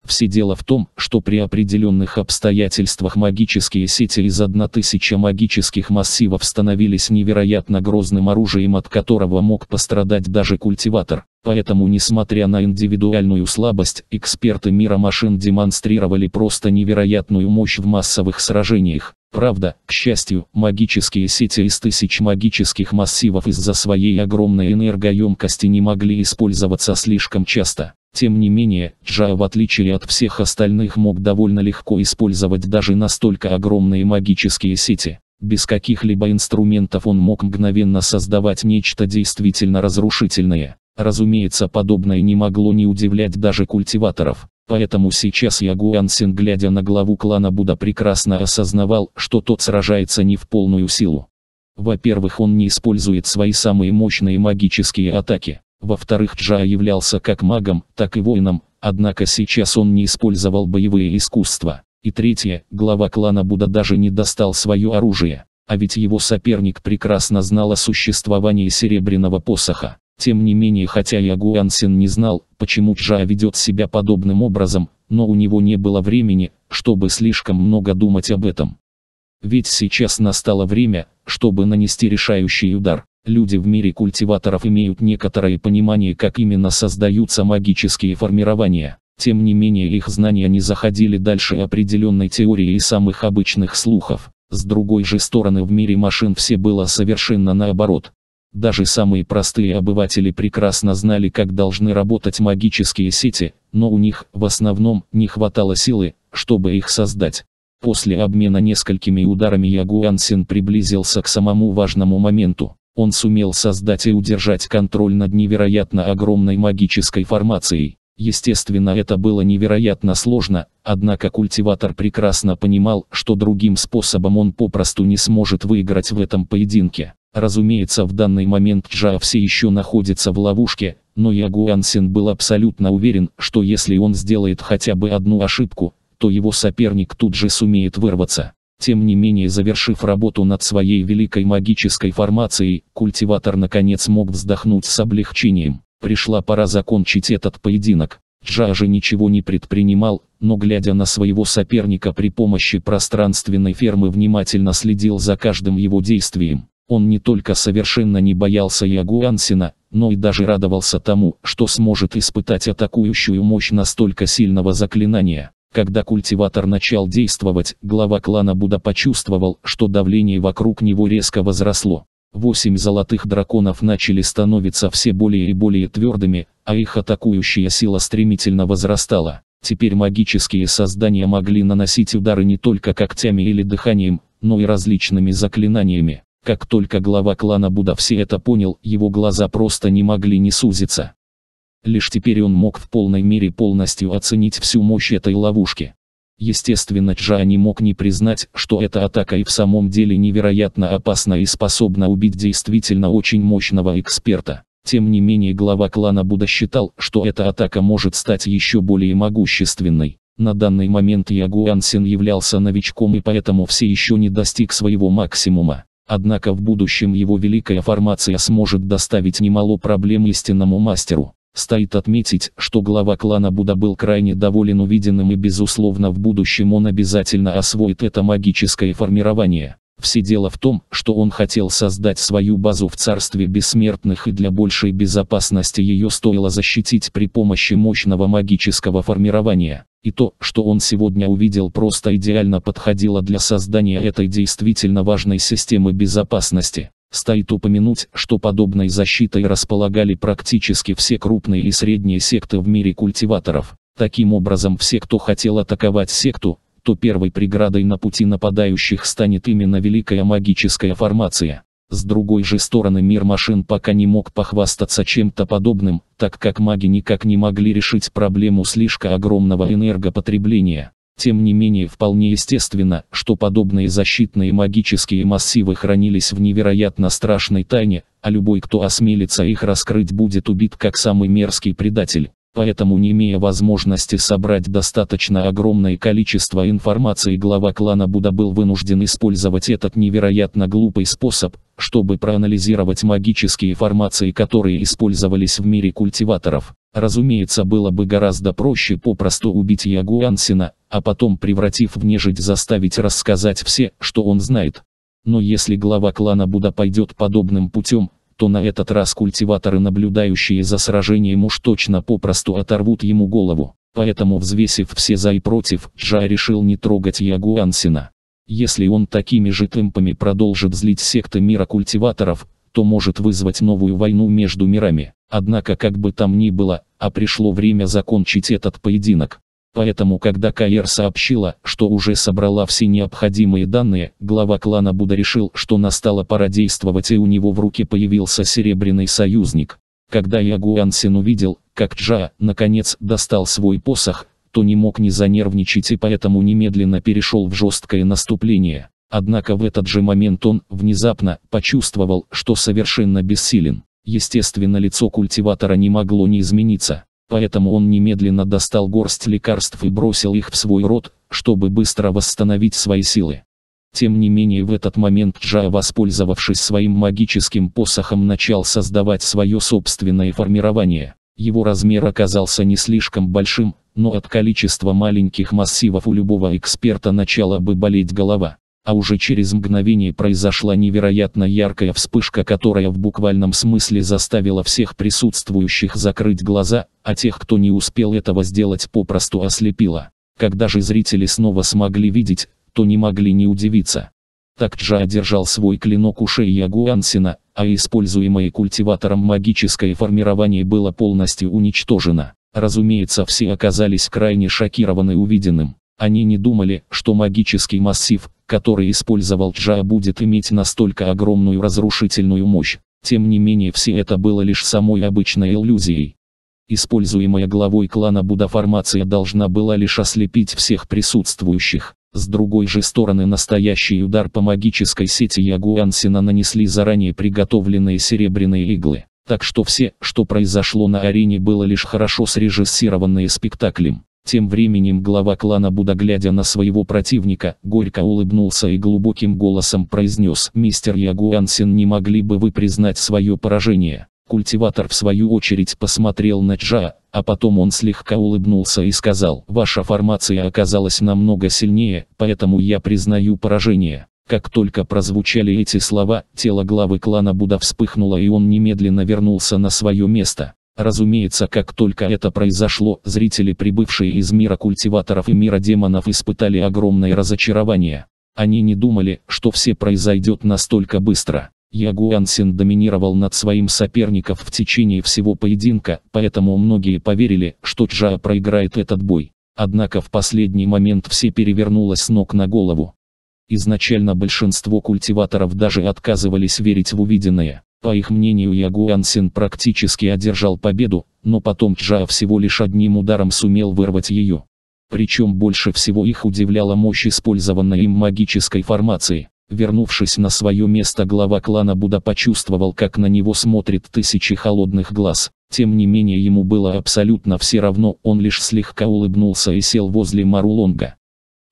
Все дело в том, что при определенных обстоятельствах магические сети из 1000 магических массивов становились невероятно грозным оружием, от которого мог пострадать даже культиватор. Поэтому, несмотря на индивидуальную слабость, эксперты мира машин демонстрировали просто невероятную мощь в массовых сражениях. Правда, к счастью, магические сети из тысяч магических массивов из-за своей огромной энергоемкости не могли использоваться слишком часто. Тем не менее, Джа в отличие от всех остальных мог довольно легко использовать даже настолько огромные магические сети. Без каких-либо инструментов он мог мгновенно создавать нечто действительно разрушительное. Разумеется подобное не могло не удивлять даже культиваторов. Поэтому сейчас Ягуансин, глядя на главу клана Будда, прекрасно осознавал, что тот сражается не в полную силу. Во-первых, он не использует свои самые мощные магические атаки. Во-вторых, Джа являлся как магом, так и воином, однако сейчас он не использовал боевые искусства. И третье, глава клана Будда даже не достал свое оружие. А ведь его соперник прекрасно знал о существовании серебряного посоха. Тем не менее, хотя Ягуансин не знал, почему Джа ведет себя подобным образом, но у него не было времени, чтобы слишком много думать об этом. Ведь сейчас настало время, чтобы нанести решающий удар. Люди в мире культиваторов имеют некоторое понимание, как именно создаются магические формирования. Тем не менее их знания не заходили дальше определенной теории и самых обычных слухов. С другой же стороны в мире машин все было совершенно наоборот. Даже самые простые обыватели прекрасно знали, как должны работать магические сети, но у них, в основном, не хватало силы, чтобы их создать. После обмена несколькими ударами Ягуансин приблизился к самому важному моменту. Он сумел создать и удержать контроль над невероятно огромной магической формацией. Естественно это было невероятно сложно, однако культиватор прекрасно понимал, что другим способом он попросту не сможет выиграть в этом поединке. Разумеется в данный момент Джа все еще находится в ловушке, но Ягуансин был абсолютно уверен, что если он сделает хотя бы одну ошибку, то его соперник тут же сумеет вырваться. Тем не менее завершив работу над своей великой магической формацией, культиватор наконец мог вздохнуть с облегчением. Пришла пора закончить этот поединок. Джа же ничего не предпринимал, но глядя на своего соперника при помощи пространственной фермы внимательно следил за каждым его действием. Он не только совершенно не боялся Ягуансина, но и даже радовался тому, что сможет испытать атакующую мощь настолько сильного заклинания. Когда культиватор начал действовать, глава клана Будда почувствовал, что давление вокруг него резко возросло. Восемь золотых драконов начали становиться все более и более твердыми, а их атакующая сила стремительно возрастала. Теперь магические создания могли наносить удары не только когтями или дыханием, но и различными заклинаниями. Как только глава клана Будда все это понял, его глаза просто не могли не сузиться. Лишь теперь он мог в полной мере полностью оценить всю мощь этой ловушки. Естественно Джа не мог не признать, что эта атака и в самом деле невероятно опасна и способна убить действительно очень мощного эксперта. Тем не менее глава клана Будда считал, что эта атака может стать еще более могущественной. На данный момент Ягуансин являлся новичком и поэтому все еще не достиг своего максимума. Однако в будущем его великая формация сможет доставить немало проблем истинному мастеру. Стоит отметить, что глава клана Будда был крайне доволен увиденным и безусловно в будущем он обязательно освоит это магическое формирование. Все дело в том, что он хотел создать свою базу в царстве бессмертных и для большей безопасности ее стоило защитить при помощи мощного магического формирования. И то, что он сегодня увидел просто идеально подходило для создания этой действительно важной системы безопасности. Стоит упомянуть, что подобной защитой располагали практически все крупные и средние секты в мире культиваторов. Таким образом все, кто хотел атаковать секту, то первой преградой на пути нападающих станет именно великая магическая формация. С другой же стороны мир машин пока не мог похвастаться чем-то подобным, так как маги никак не могли решить проблему слишком огромного энергопотребления. Тем не менее вполне естественно, что подобные защитные магические массивы хранились в невероятно страшной тайне, а любой кто осмелится их раскрыть будет убит как самый мерзкий предатель. Поэтому не имея возможности собрать достаточно огромное количество информации глава клана Будда был вынужден использовать этот невероятно глупый способ, чтобы проанализировать магические формации которые использовались в мире культиваторов. Разумеется было бы гораздо проще попросту убить Ягуансина, а потом превратив в нежить заставить рассказать все, что он знает. Но если глава клана Будда пойдет подобным путем, то на этот раз культиваторы, наблюдающие за сражением уж точно попросту оторвут ему голову. Поэтому взвесив все за и против, Джа решил не трогать Ягуансина. Если он такими же темпами продолжит злить секты мира культиваторов, то может вызвать новую войну между мирами. Однако как бы там ни было, а пришло время закончить этот поединок. Поэтому когда Каэр сообщила, что уже собрала все необходимые данные, глава клана Буда решил, что настала пора действовать и у него в руке появился серебряный союзник. Когда Ягуансин увидел, как Джа, наконец, достал свой посох, то не мог не занервничать и поэтому немедленно перешел в жесткое наступление. Однако в этот же момент он, внезапно, почувствовал, что совершенно бессилен. Естественно лицо культиватора не могло не измениться. Поэтому он немедленно достал горсть лекарств и бросил их в свой рот, чтобы быстро восстановить свои силы. Тем не менее в этот момент Джа, воспользовавшись своим магическим посохом, начал создавать свое собственное формирование. Его размер оказался не слишком большим, но от количества маленьких массивов у любого эксперта начала бы болеть голова а уже через мгновение произошла невероятно яркая вспышка, которая в буквальном смысле заставила всех присутствующих закрыть глаза, а тех, кто не успел этого сделать, попросту ослепила. Когда же зрители снова смогли видеть, то не могли не удивиться. Так Джа одержал свой клинок у шеи Ягуансина, а используемое культиватором магическое формирование было полностью уничтожено. Разумеется все оказались крайне шокированы увиденным. Они не думали, что магический массив, который использовал Джа будет иметь настолько огромную разрушительную мощь. Тем не менее все это было лишь самой обычной иллюзией. Используемая главой клана Будда формация должна была лишь ослепить всех присутствующих. С другой же стороны настоящий удар по магической сети Ягуансина нанесли заранее приготовленные серебряные иглы. Так что все, что произошло на арене было лишь хорошо срежиссированные спектаклем. Тем временем глава клана Буда глядя на своего противника, горько улыбнулся и глубоким голосом произнес «Мистер Ягуансин не могли бы вы признать свое поражение?» Культиватор в свою очередь посмотрел на Джа, а потом он слегка улыбнулся и сказал «Ваша формация оказалась намного сильнее, поэтому я признаю поражение». Как только прозвучали эти слова, тело главы клана Буда вспыхнуло и он немедленно вернулся на свое место. Разумеется, как только это произошло, зрители, прибывшие из мира культиваторов и мира демонов, испытали огромное разочарование. Они не думали, что все произойдет настолько быстро. Ягуансин доминировал над своим соперником в течение всего поединка, поэтому многие поверили, что Джа проиграет этот бой. Однако в последний момент все перевернулось с ног на голову. Изначально большинство культиваторов даже отказывались верить в увиденное. По их мнению Ягуансин практически одержал победу, но потом Джа всего лишь одним ударом сумел вырвать ее. Причем больше всего их удивляла мощь использованной им магической формации. Вернувшись на свое место глава клана Буда почувствовал как на него смотрит тысячи холодных глаз. Тем не менее ему было абсолютно все равно, он лишь слегка улыбнулся и сел возле Марулонга.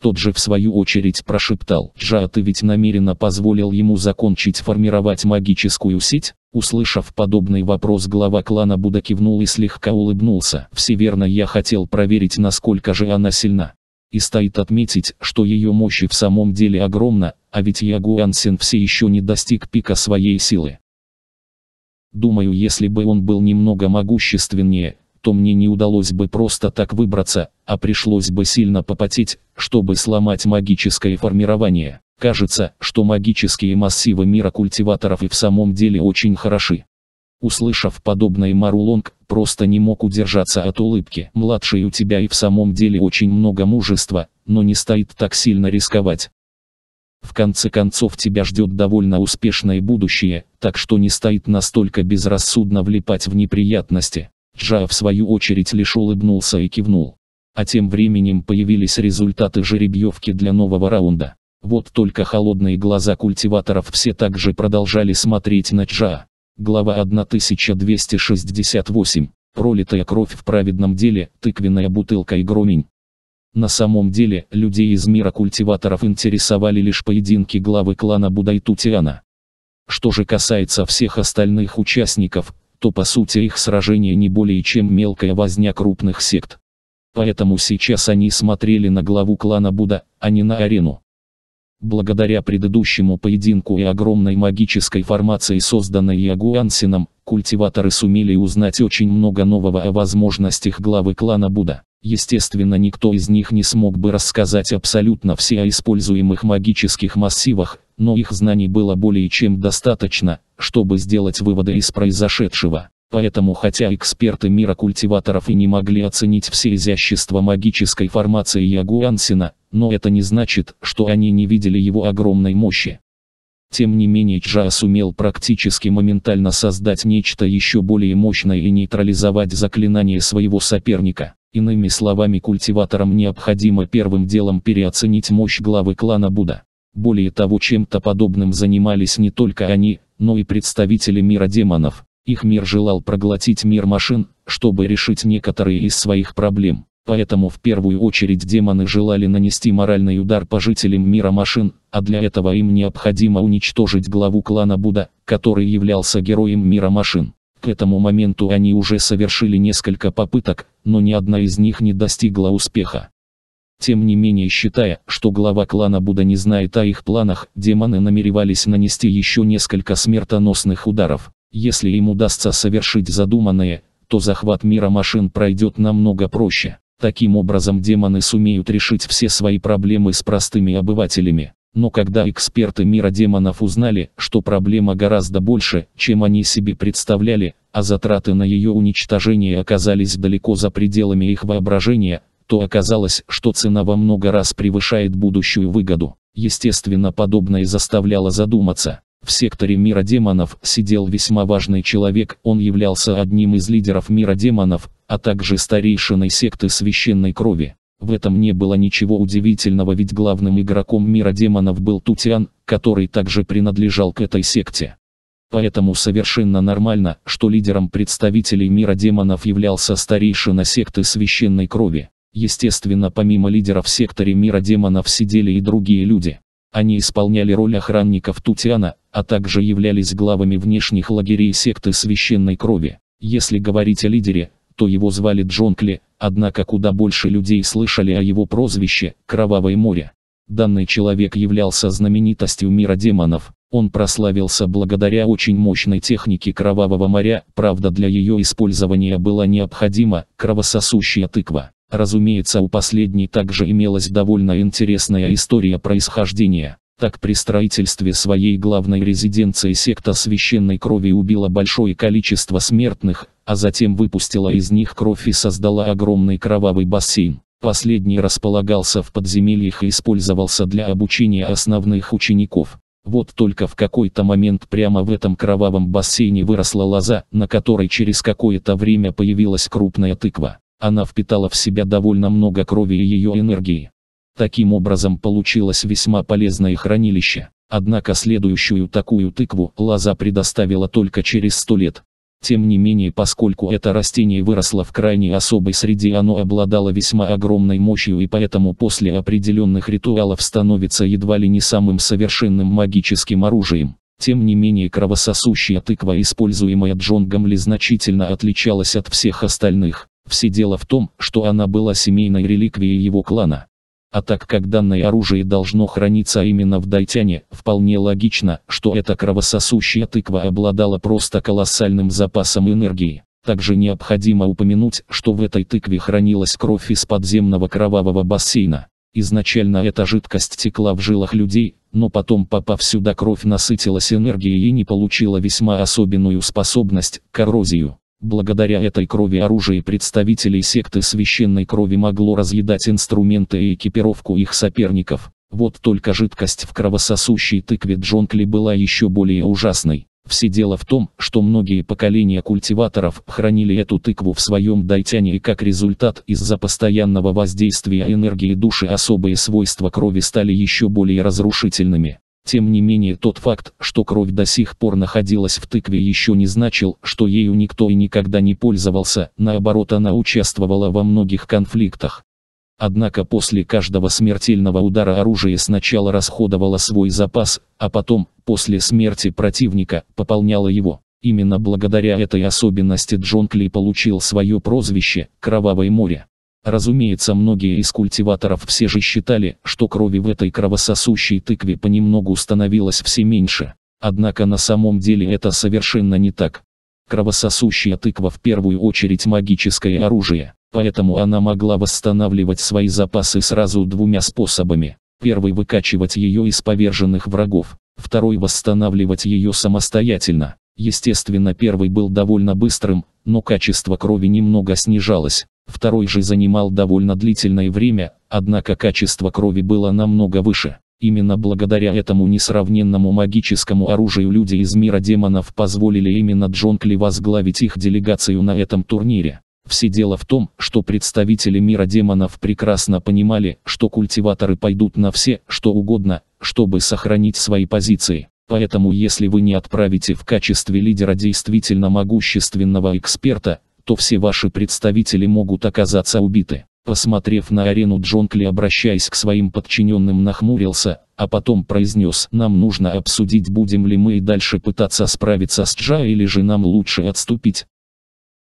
Тот же в свою очередь прошептал, «Жа, ты ведь намеренно позволил ему закончить формировать магическую сеть?» Услышав подобный вопрос глава клана Буда кивнул и слегка улыбнулся. «Все верно, я хотел проверить, насколько же она сильна. И стоит отметить, что ее мощь в самом деле огромна, а ведь Ягуансен все еще не достиг пика своей силы. Думаю, если бы он был немного могущественнее, то мне не удалось бы просто так выбраться, а пришлось бы сильно попотеть, чтобы сломать магическое формирование. Кажется, что магические массивы мира культиваторов и в самом деле очень хороши. Услышав подобное Марулонг, просто не мог удержаться от улыбки. Младший у тебя и в самом деле очень много мужества, но не стоит так сильно рисковать. В конце концов тебя ждет довольно успешное будущее, так что не стоит настолько безрассудно влипать в неприятности. Джа в свою очередь лишь улыбнулся и кивнул. А тем временем появились результаты жеребьевки для нового раунда. Вот только холодные глаза культиваторов все так же продолжали смотреть на Джа. Глава 1268. Пролитая кровь в праведном деле, тыквенная бутылка и громень. На самом деле, людей из мира культиваторов интересовали лишь поединки главы клана Будайтутиана. Что же касается всех остальных участников, то по сути их сражение не более чем мелкая возня крупных сект. Поэтому сейчас они смотрели на главу клана Буда, а не на арену. Благодаря предыдущему поединку и огромной магической формации, созданной Ягуансином, культиваторы сумели узнать очень много нового о возможностях главы клана Буда. Естественно никто из них не смог бы рассказать абсолютно все о используемых магических массивах, но их знаний было более чем достаточно, чтобы сделать выводы из произошедшего. Поэтому хотя эксперты мира культиваторов и не могли оценить все изящества магической формации Ягуансина, но это не значит, что они не видели его огромной мощи. Тем не менее Чжа сумел практически моментально создать нечто еще более мощное и нейтрализовать заклинание своего соперника. Иными словами культиваторам необходимо первым делом переоценить мощь главы клана Будда. Более того чем-то подобным занимались не только они, но и представители мира демонов. Их мир желал проглотить мир машин, чтобы решить некоторые из своих проблем. Поэтому в первую очередь демоны желали нанести моральный удар по жителям мира машин, а для этого им необходимо уничтожить главу клана Будда, который являлся героем мира машин. К этому моменту они уже совершили несколько попыток, но ни одна из них не достигла успеха. Тем не менее считая, что глава клана Будда не знает о их планах, демоны намеревались нанести еще несколько смертоносных ударов. Если им удастся совершить задуманное, то захват мира машин пройдет намного проще. Таким образом демоны сумеют решить все свои проблемы с простыми обывателями. Но когда эксперты мира демонов узнали, что проблема гораздо больше, чем они себе представляли, а затраты на ее уничтожение оказались далеко за пределами их воображения, то оказалось, что цена во много раз превышает будущую выгоду. Естественно подобное заставляло задуматься. В секторе мира демонов сидел весьма важный человек, он являлся одним из лидеров мира демонов, а также старейшиной секты священной крови. В этом не было ничего удивительного, ведь главным игроком мира демонов был Тутиан, который также принадлежал к этой секте. Поэтому совершенно нормально, что лидером представителей мира демонов являлся старейшина секты священной крови. Естественно помимо лидеров в секторе мира демонов сидели и другие люди. Они исполняли роль охранников Тутиана, а также являлись главами внешних лагерей секты священной крови. Если говорить о лидере, то его звали Джонкли, однако куда больше людей слышали о его прозвище «Кровавое море». Данный человек являлся знаменитостью мира демонов, он прославился благодаря очень мощной технике Кровавого моря, правда для ее использования была необходима кровососущая тыква. Разумеется у последней также имелась довольно интересная история происхождения. Так при строительстве своей главной резиденции секта священной крови убила большое количество смертных, а затем выпустила из них кровь и создала огромный кровавый бассейн. Последний располагался в подземельях и использовался для обучения основных учеников. Вот только в какой-то момент прямо в этом кровавом бассейне выросла лоза, на которой через какое-то время появилась крупная тыква. Она впитала в себя довольно много крови и ее энергии. Таким образом получилось весьма полезное хранилище. Однако следующую такую тыкву лоза предоставила только через сто лет. Тем не менее поскольку это растение выросло в крайне особой среде оно обладало весьма огромной мощью и поэтому после определенных ритуалов становится едва ли не самым совершенным магическим оружием. Тем не менее кровососущая тыква используемая Джонгом Ли значительно отличалась от всех остальных. Все дело в том, что она была семейной реликвией его клана. А так как данное оружие должно храниться именно в Дайтяне, вполне логично, что эта кровососущая тыква обладала просто колоссальным запасом энергии. Также необходимо упомянуть, что в этой тыкве хранилась кровь из подземного кровавого бассейна. Изначально эта жидкость текла в жилах людей, но потом попав сюда кровь насытилась энергией и не получила весьма особенную способность – коррозию. Благодаря этой крови оружие представителей секты священной крови могло разъедать инструменты и экипировку их соперников. Вот только жидкость в кровососущей тыкве Джонкли была еще более ужасной. Все дело в том, что многие поколения культиваторов хранили эту тыкву в своем дайтяне и как результат из-за постоянного воздействия энергии души особые свойства крови стали еще более разрушительными. Тем не менее тот факт, что кровь до сих пор находилась в тыкве еще не значил, что ею никто и никогда не пользовался, наоборот она участвовала во многих конфликтах. Однако после каждого смертельного удара оружие сначала расходовало свой запас, а потом, после смерти противника, пополняло его. Именно благодаря этой особенности Джон Кли получил свое прозвище «Кровавое море». Разумеется, многие из культиваторов все же считали, что крови в этой кровососущей тыкве понемногу становилось все меньше. Однако на самом деле это совершенно не так. Кровососущая тыква в первую очередь магическое оружие. Поэтому она могла восстанавливать свои запасы сразу двумя способами. Первый – выкачивать ее из поверженных врагов, второй – восстанавливать ее самостоятельно. Естественно первый был довольно быстрым, но качество крови немного снижалось. Второй же занимал довольно длительное время, однако качество крови было намного выше. Именно благодаря этому несравненному магическому оружию люди из мира демонов позволили именно Джонкли возглавить их делегацию на этом турнире. Все дело в том, что представители мира демонов прекрасно понимали, что культиваторы пойдут на все, что угодно, чтобы сохранить свои позиции. Поэтому если вы не отправите в качестве лидера действительно могущественного эксперта, то все ваши представители могут оказаться убиты. Посмотрев на арену Джонкли обращаясь к своим подчиненным нахмурился, а потом произнес «Нам нужно обсудить будем ли мы и дальше пытаться справиться с Джа или же нам лучше отступить».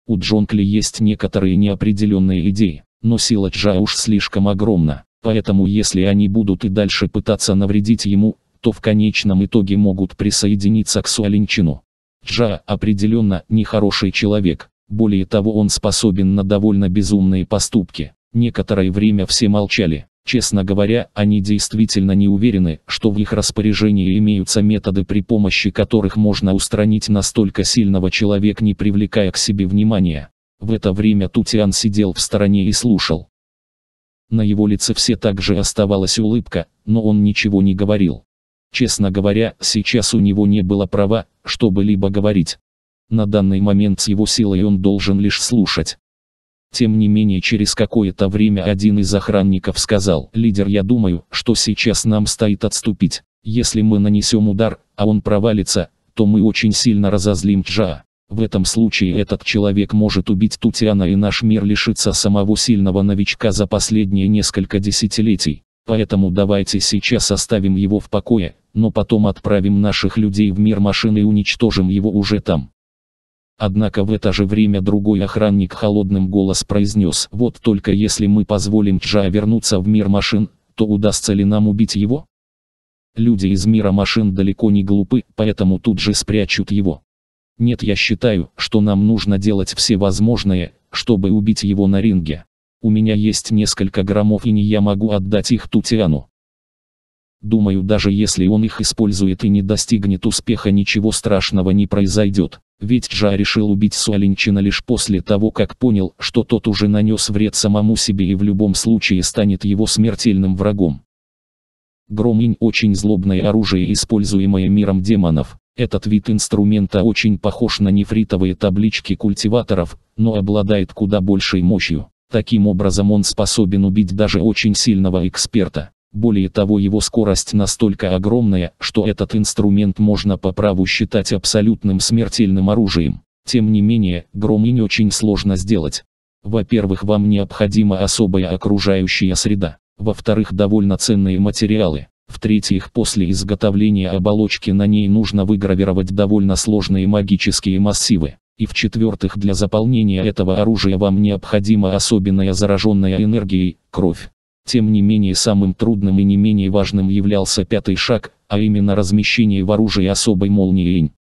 У Джонкли есть некоторые неопределенные идеи, но сила Джа уж слишком огромна, поэтому если они будут и дальше пытаться навредить ему, то в конечном итоге могут присоединиться к Суалинчину. Джа определенно нехороший человек, более того он способен на довольно безумные поступки. Некоторое время все молчали, Честно говоря, они действительно не уверены, что в их распоряжении имеются методы при помощи которых можно устранить настолько сильного человека не привлекая к себе внимания. В это время Тутиан сидел в стороне и слушал. На его лице все так же оставалась улыбка, но он ничего не говорил. Честно говоря, сейчас у него не было права, чтобы либо говорить. На данный момент с его силой он должен лишь слушать. Тем не менее через какое-то время один из охранников сказал, «Лидер, я думаю, что сейчас нам стоит отступить. Если мы нанесем удар, а он провалится, то мы очень сильно разозлим Джа. В этом случае этот человек может убить Тутиана и наш мир лишится самого сильного новичка за последние несколько десятилетий. Поэтому давайте сейчас оставим его в покое, но потом отправим наших людей в мир машины и уничтожим его уже там. Однако в это же время другой охранник холодным голос произнес, вот только если мы позволим Джа вернуться в мир машин, то удастся ли нам убить его? Люди из мира машин далеко не глупы, поэтому тут же спрячут его. Нет, я считаю, что нам нужно делать все возможное, чтобы убить его на ринге. У меня есть несколько граммов и не я могу отдать их Тутиану. Думаю даже если он их использует и не достигнет успеха ничего страшного не произойдет. Ведь Джа решил убить Суалинчина лишь после того, как понял, что тот уже нанес вред самому себе и в любом случае станет его смертельным врагом. Громинь очень злобное оружие, используемое миром демонов. Этот вид инструмента очень похож на нефритовые таблички культиваторов, но обладает куда большей мощью. Таким образом он способен убить даже очень сильного эксперта. Более того его скорость настолько огромная, что этот инструмент можно по праву считать абсолютным смертельным оружием. Тем не менее, громинь очень сложно сделать. Во-первых, вам необходима особая окружающая среда. Во-вторых, довольно ценные материалы. В-третьих, после изготовления оболочки на ней нужно выгравировать довольно сложные магические массивы. И в-четвертых, для заполнения этого оружия вам необходима особенная зараженная энергией, кровь. Тем не менее самым трудным и не менее важным являлся пятый шаг, а именно размещение в оружии особой молнии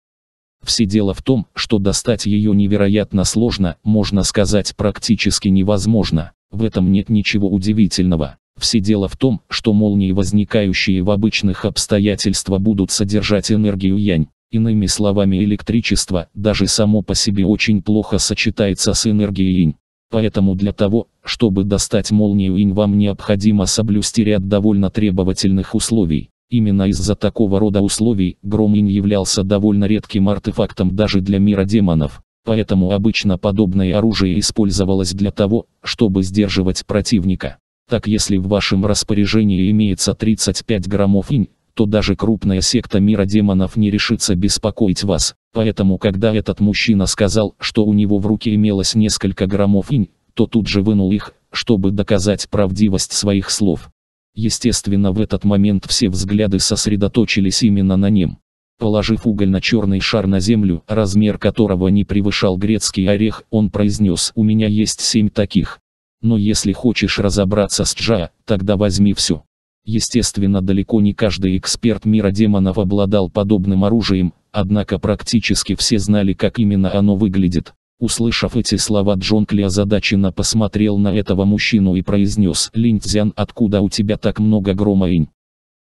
Все дело в том, что достать ее невероятно сложно, можно сказать практически невозможно, в этом нет ничего удивительного. Все дело в том, что молнии возникающие в обычных обстоятельствах будут содержать энергию янь, Иными словами электричество, даже само по себе очень плохо сочетается с энергией инь. Поэтому для того, чтобы достать молнию инь вам необходимо соблюсти ряд довольно требовательных условий. Именно из-за такого рода условий гром инь являлся довольно редким артефактом даже для мира демонов. Поэтому обычно подобное оружие использовалось для того, чтобы сдерживать противника. Так если в вашем распоряжении имеется 35 граммов инь, то даже крупная секта мира демонов не решится беспокоить вас. Поэтому когда этот мужчина сказал, что у него в руке имелось несколько граммов инь, то тут же вынул их, чтобы доказать правдивость своих слов. Естественно в этот момент все взгляды сосредоточились именно на нем. Положив угольно-черный шар на землю, размер которого не превышал грецкий орех, он произнес «У меня есть семь таких». Но если хочешь разобраться с Джа, тогда возьми все. Естественно далеко не каждый эксперт мира демонов обладал подобным оружием, однако практически все знали как именно оно выглядит. Услышав эти слова Джон Кли озадаченно посмотрел на этого мужчину и произнес «Линьцзян, откуда у тебя так много грома инь?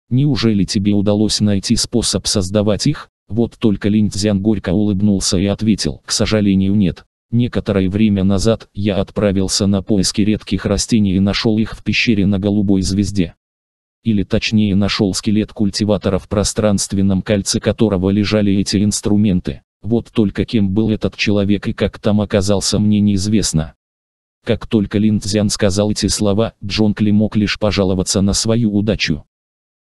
Неужели тебе удалось найти способ создавать их?» Вот только Линьцзян горько улыбнулся и ответил «К сожалению нет». Некоторое время назад я отправился на поиски редких растений и нашел их в пещере на голубой звезде или точнее нашел скелет культиватора в пространственном кольце которого лежали эти инструменты. Вот только кем был этот человек и как там оказался мне неизвестно. Как только Лин Цзян сказал эти слова, Джон Кли мог лишь пожаловаться на свою удачу.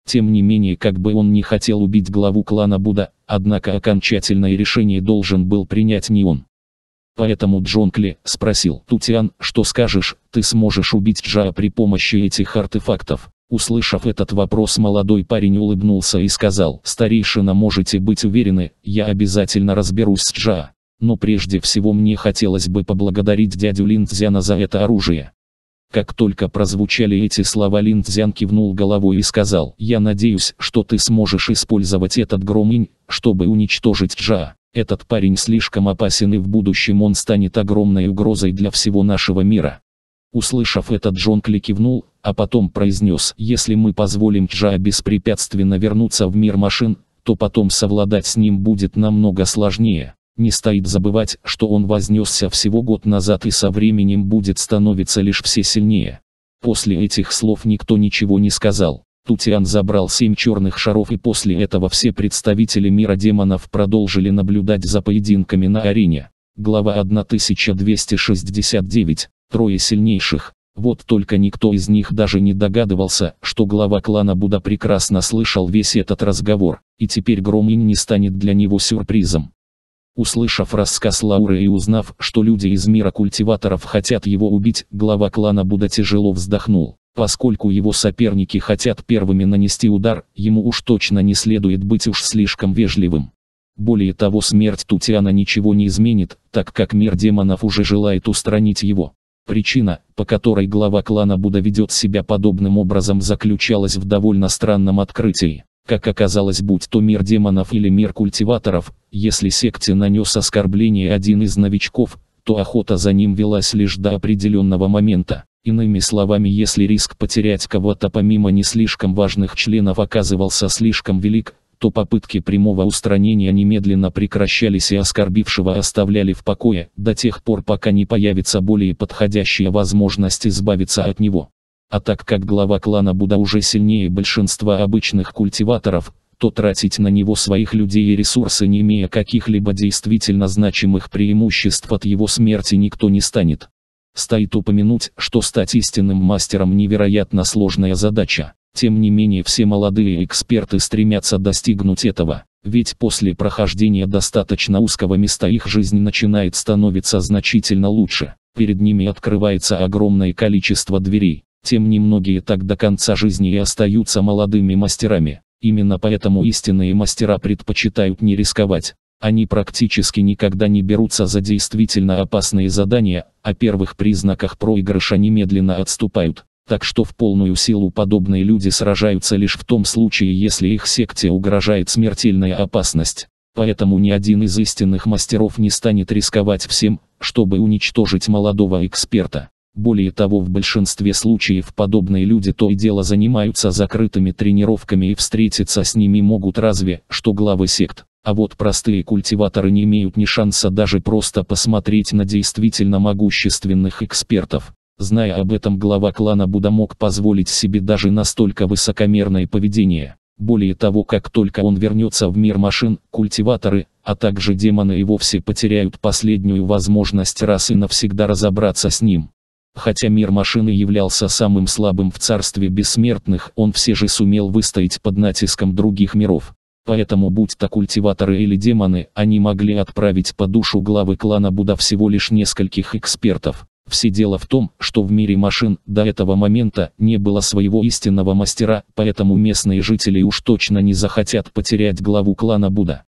Тем не менее, как бы он не хотел убить главу клана Буда, однако окончательное решение должен был принять не он. Поэтому Джон Кли спросил, Тутиан, что скажешь, ты сможешь убить Джа при помощи этих артефактов? Услышав этот вопрос молодой парень улыбнулся и сказал, «Старейшина можете быть уверены, я обязательно разберусь с Джа. Но прежде всего мне хотелось бы поблагодарить дядю Линдзяна за это оружие». Как только прозвучали эти слова Линдзян кивнул головой и сказал, «Я надеюсь, что ты сможешь использовать этот громынь, чтобы уничтожить Джа. Этот парень слишком опасен и в будущем он станет огромной угрозой для всего нашего мира». Услышав это Джон Кли кивнул, а потом произнес, если мы позволим Джа беспрепятственно вернуться в мир машин, то потом совладать с ним будет намного сложнее. Не стоит забывать, что он вознесся всего год назад и со временем будет становиться лишь все сильнее. После этих слов никто ничего не сказал. Тутиан забрал семь черных шаров и после этого все представители мира демонов продолжили наблюдать за поединками на арене. Глава 1269 трое сильнейших. Вот только никто из них даже не догадывался, что глава клана Буда прекрасно слышал весь этот разговор, и теперь Громин не станет для него сюрпризом. Услышав рассказ Лауры и узнав, что люди из мира культиваторов хотят его убить, глава клана Буда тяжело вздохнул. Поскольку его соперники хотят первыми нанести удар, ему уж точно не следует быть уж слишком вежливым. Более того смерть Тутиана ничего не изменит, так как мир демонов уже желает устранить его. Причина, по которой глава клана Буда ведет себя подобным образом заключалась в довольно странном открытии. Как оказалось будь то мир демонов или мир культиваторов, если секте нанес оскорбление один из новичков, то охота за ним велась лишь до определенного момента. Иными словами если риск потерять кого-то помимо не слишком важных членов оказывался слишком велик, то попытки прямого устранения немедленно прекращались и оскорбившего оставляли в покое, до тех пор пока не появится более подходящая возможность избавиться от него. А так как глава клана Буда уже сильнее большинства обычных культиваторов, то тратить на него своих людей и ресурсы не имея каких-либо действительно значимых преимуществ от его смерти никто не станет. Стоит упомянуть, что стать истинным мастером невероятно сложная задача. Тем не менее все молодые эксперты стремятся достигнуть этого, ведь после прохождения достаточно узкого места их жизнь начинает становиться значительно лучше, перед ними открывается огромное количество дверей, тем немногие так до конца жизни и остаются молодыми мастерами, именно поэтому истинные мастера предпочитают не рисковать. Они практически никогда не берутся за действительно опасные задания, о первых признаках проигрыша немедленно отступают, так что в полную силу подобные люди сражаются лишь в том случае, если их секте угрожает смертельная опасность. Поэтому ни один из истинных мастеров не станет рисковать всем, чтобы уничтожить молодого эксперта. Более того в большинстве случаев подобные люди то и дело занимаются закрытыми тренировками и встретиться с ними могут разве, что главы сект. А вот простые культиваторы не имеют ни шанса даже просто посмотреть на действительно могущественных экспертов. Зная об этом глава клана Будда мог позволить себе даже настолько высокомерное поведение. Более того как только он вернется в мир машин, культиваторы, а также демоны и вовсе потеряют последнюю возможность раз и навсегда разобраться с ним. Хотя мир машины являлся самым слабым в царстве бессмертных, он все же сумел выстоять под натиском других миров. Поэтому будь то культиваторы или демоны, они могли отправить по душу главы клана Будда всего лишь нескольких экспертов. Все дело в том, что в мире машин до этого момента не было своего истинного мастера, поэтому местные жители уж точно не захотят потерять главу клана Будда.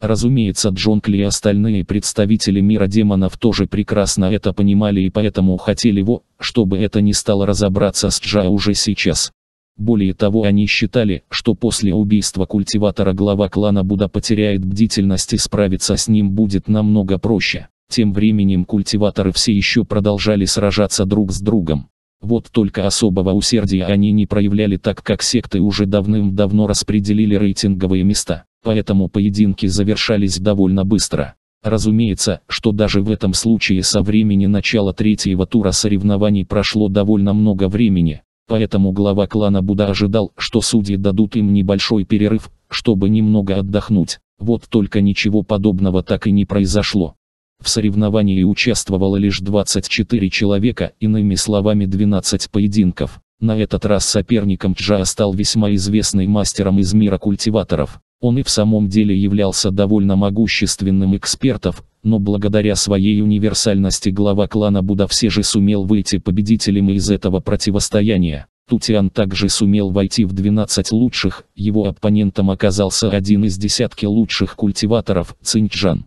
Разумеется Джонкли и остальные представители мира демонов тоже прекрасно это понимали и поэтому хотели его, чтобы это не стало разобраться с Джа уже сейчас. Более того они считали, что после убийства культиватора глава клана Будда потеряет бдительность и справиться с ним будет намного проще. Тем временем культиваторы все еще продолжали сражаться друг с другом. Вот только особого усердия они не проявляли так как секты уже давным-давно распределили рейтинговые места поэтому поединки завершались довольно быстро. Разумеется, что даже в этом случае со времени начала третьего тура соревнований прошло довольно много времени, поэтому глава клана Будда ожидал, что судьи дадут им небольшой перерыв, чтобы немного отдохнуть, вот только ничего подобного так и не произошло. В соревновании участвовало лишь 24 человека, иными словами 12 поединков. На этот раз соперником Джа стал весьма известный мастером из мира культиваторов, он и в самом деле являлся довольно могущественным экспертом, но благодаря своей универсальности глава клана Будда все же сумел выйти победителем из этого противостояния. Тутиан также сумел войти в 12 лучших, его оппонентом оказался один из десятки лучших культиваторов, Цинчжан.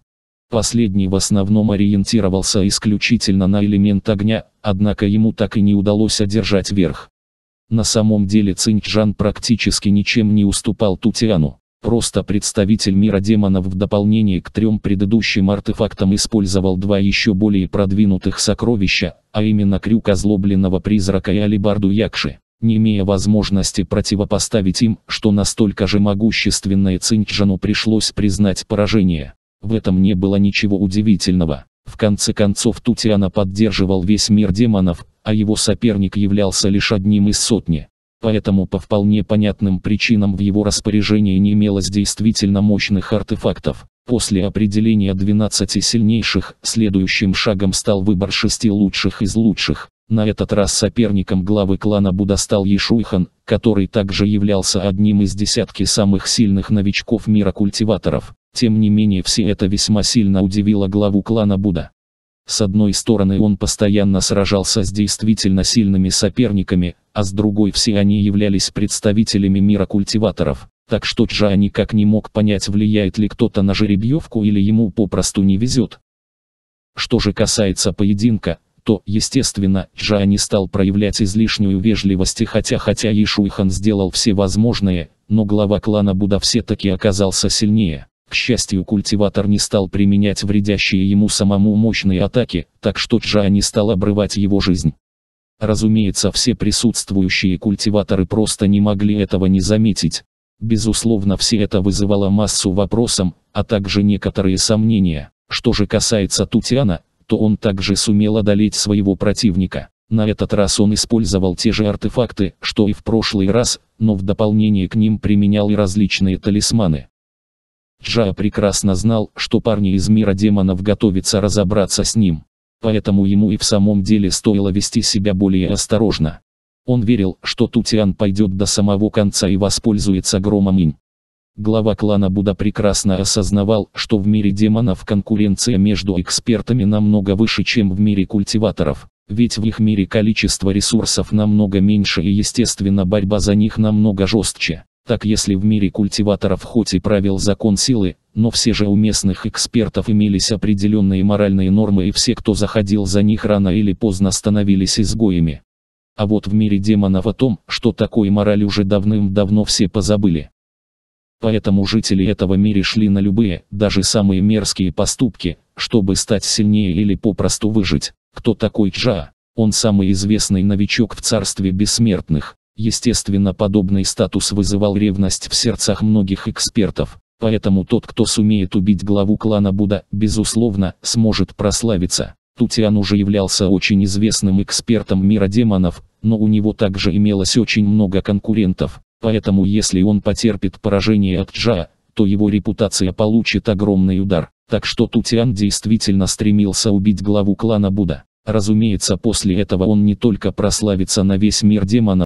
Последний в основном ориентировался исключительно на элемент огня, однако ему так и не удалось одержать верх. На самом деле Цинчжан практически ничем не уступал Тутиану. Просто представитель мира демонов в дополнение к трем предыдущим артефактам использовал два еще более продвинутых сокровища, а именно крюк озлобленного призрака и алибарду Якши. Не имея возможности противопоставить им, что настолько же могущественное Цинчжану пришлось признать поражение. В этом не было ничего удивительного. В конце концов Тутиана поддерживал весь мир демонов, а его соперник являлся лишь одним из сотни поэтому по вполне понятным причинам в его распоряжении не имелось действительно мощных артефактов. После определения 12 сильнейших, следующим шагом стал выбор шести лучших из лучших. На этот раз соперником главы клана Будда стал Ешуйхан, который также являлся одним из десятки самых сильных новичков мира культиваторов. Тем не менее все это весьма сильно удивило главу клана Будда. С одной стороны он постоянно сражался с действительно сильными соперниками, а с другой все они являлись представителями мира культиваторов, так что Джа никак не мог понять влияет ли кто-то на жеребьевку или ему попросту не везет. Что же касается поединка, то, естественно, Джа не стал проявлять излишнюю вежливость хотя хотя Ишуйхан сделал все возможное, но глава клана Будда все-таки оказался сильнее. Счастью культиватор не стал применять вредящие ему самому мощные атаки, так что Джа не стал обрывать его жизнь. Разумеется все присутствующие культиваторы просто не могли этого не заметить. Безусловно все это вызывало массу вопросов, а также некоторые сомнения. Что же касается Тутиана, то он также сумел одолеть своего противника. На этот раз он использовал те же артефакты, что и в прошлый раз, но в дополнение к ним применял и различные талисманы. Джа прекрасно знал, что парни из мира демонов готовятся разобраться с ним. Поэтому ему и в самом деле стоило вести себя более осторожно. Он верил, что Тутиан пойдет до самого конца и воспользуется громом инь. Глава клана Будда прекрасно осознавал, что в мире демонов конкуренция между экспертами намного выше, чем в мире культиваторов, ведь в их мире количество ресурсов намного меньше и естественно борьба за них намного жестче. Так если в мире культиваторов хоть и правил закон силы, но все же у местных экспертов имелись определенные моральные нормы и все кто заходил за них рано или поздно становились изгоями. А вот в мире демонов о том, что такое мораль уже давным-давно все позабыли. Поэтому жители этого мира шли на любые, даже самые мерзкие поступки, чтобы стать сильнее или попросту выжить. Кто такой Джа? Он самый известный новичок в царстве бессмертных. Естественно, подобный статус вызывал ревность в сердцах многих экспертов. Поэтому тот, кто сумеет убить главу клана Будда, безусловно, сможет прославиться. Тутиан уже являлся очень известным экспертом мира демонов, но у него также имелось очень много конкурентов. Поэтому если он потерпит поражение от Джа, то его репутация получит огромный удар. Так что Тутиан действительно стремился убить главу клана Будда. Разумеется, после этого он не только прославится на весь мир демонов,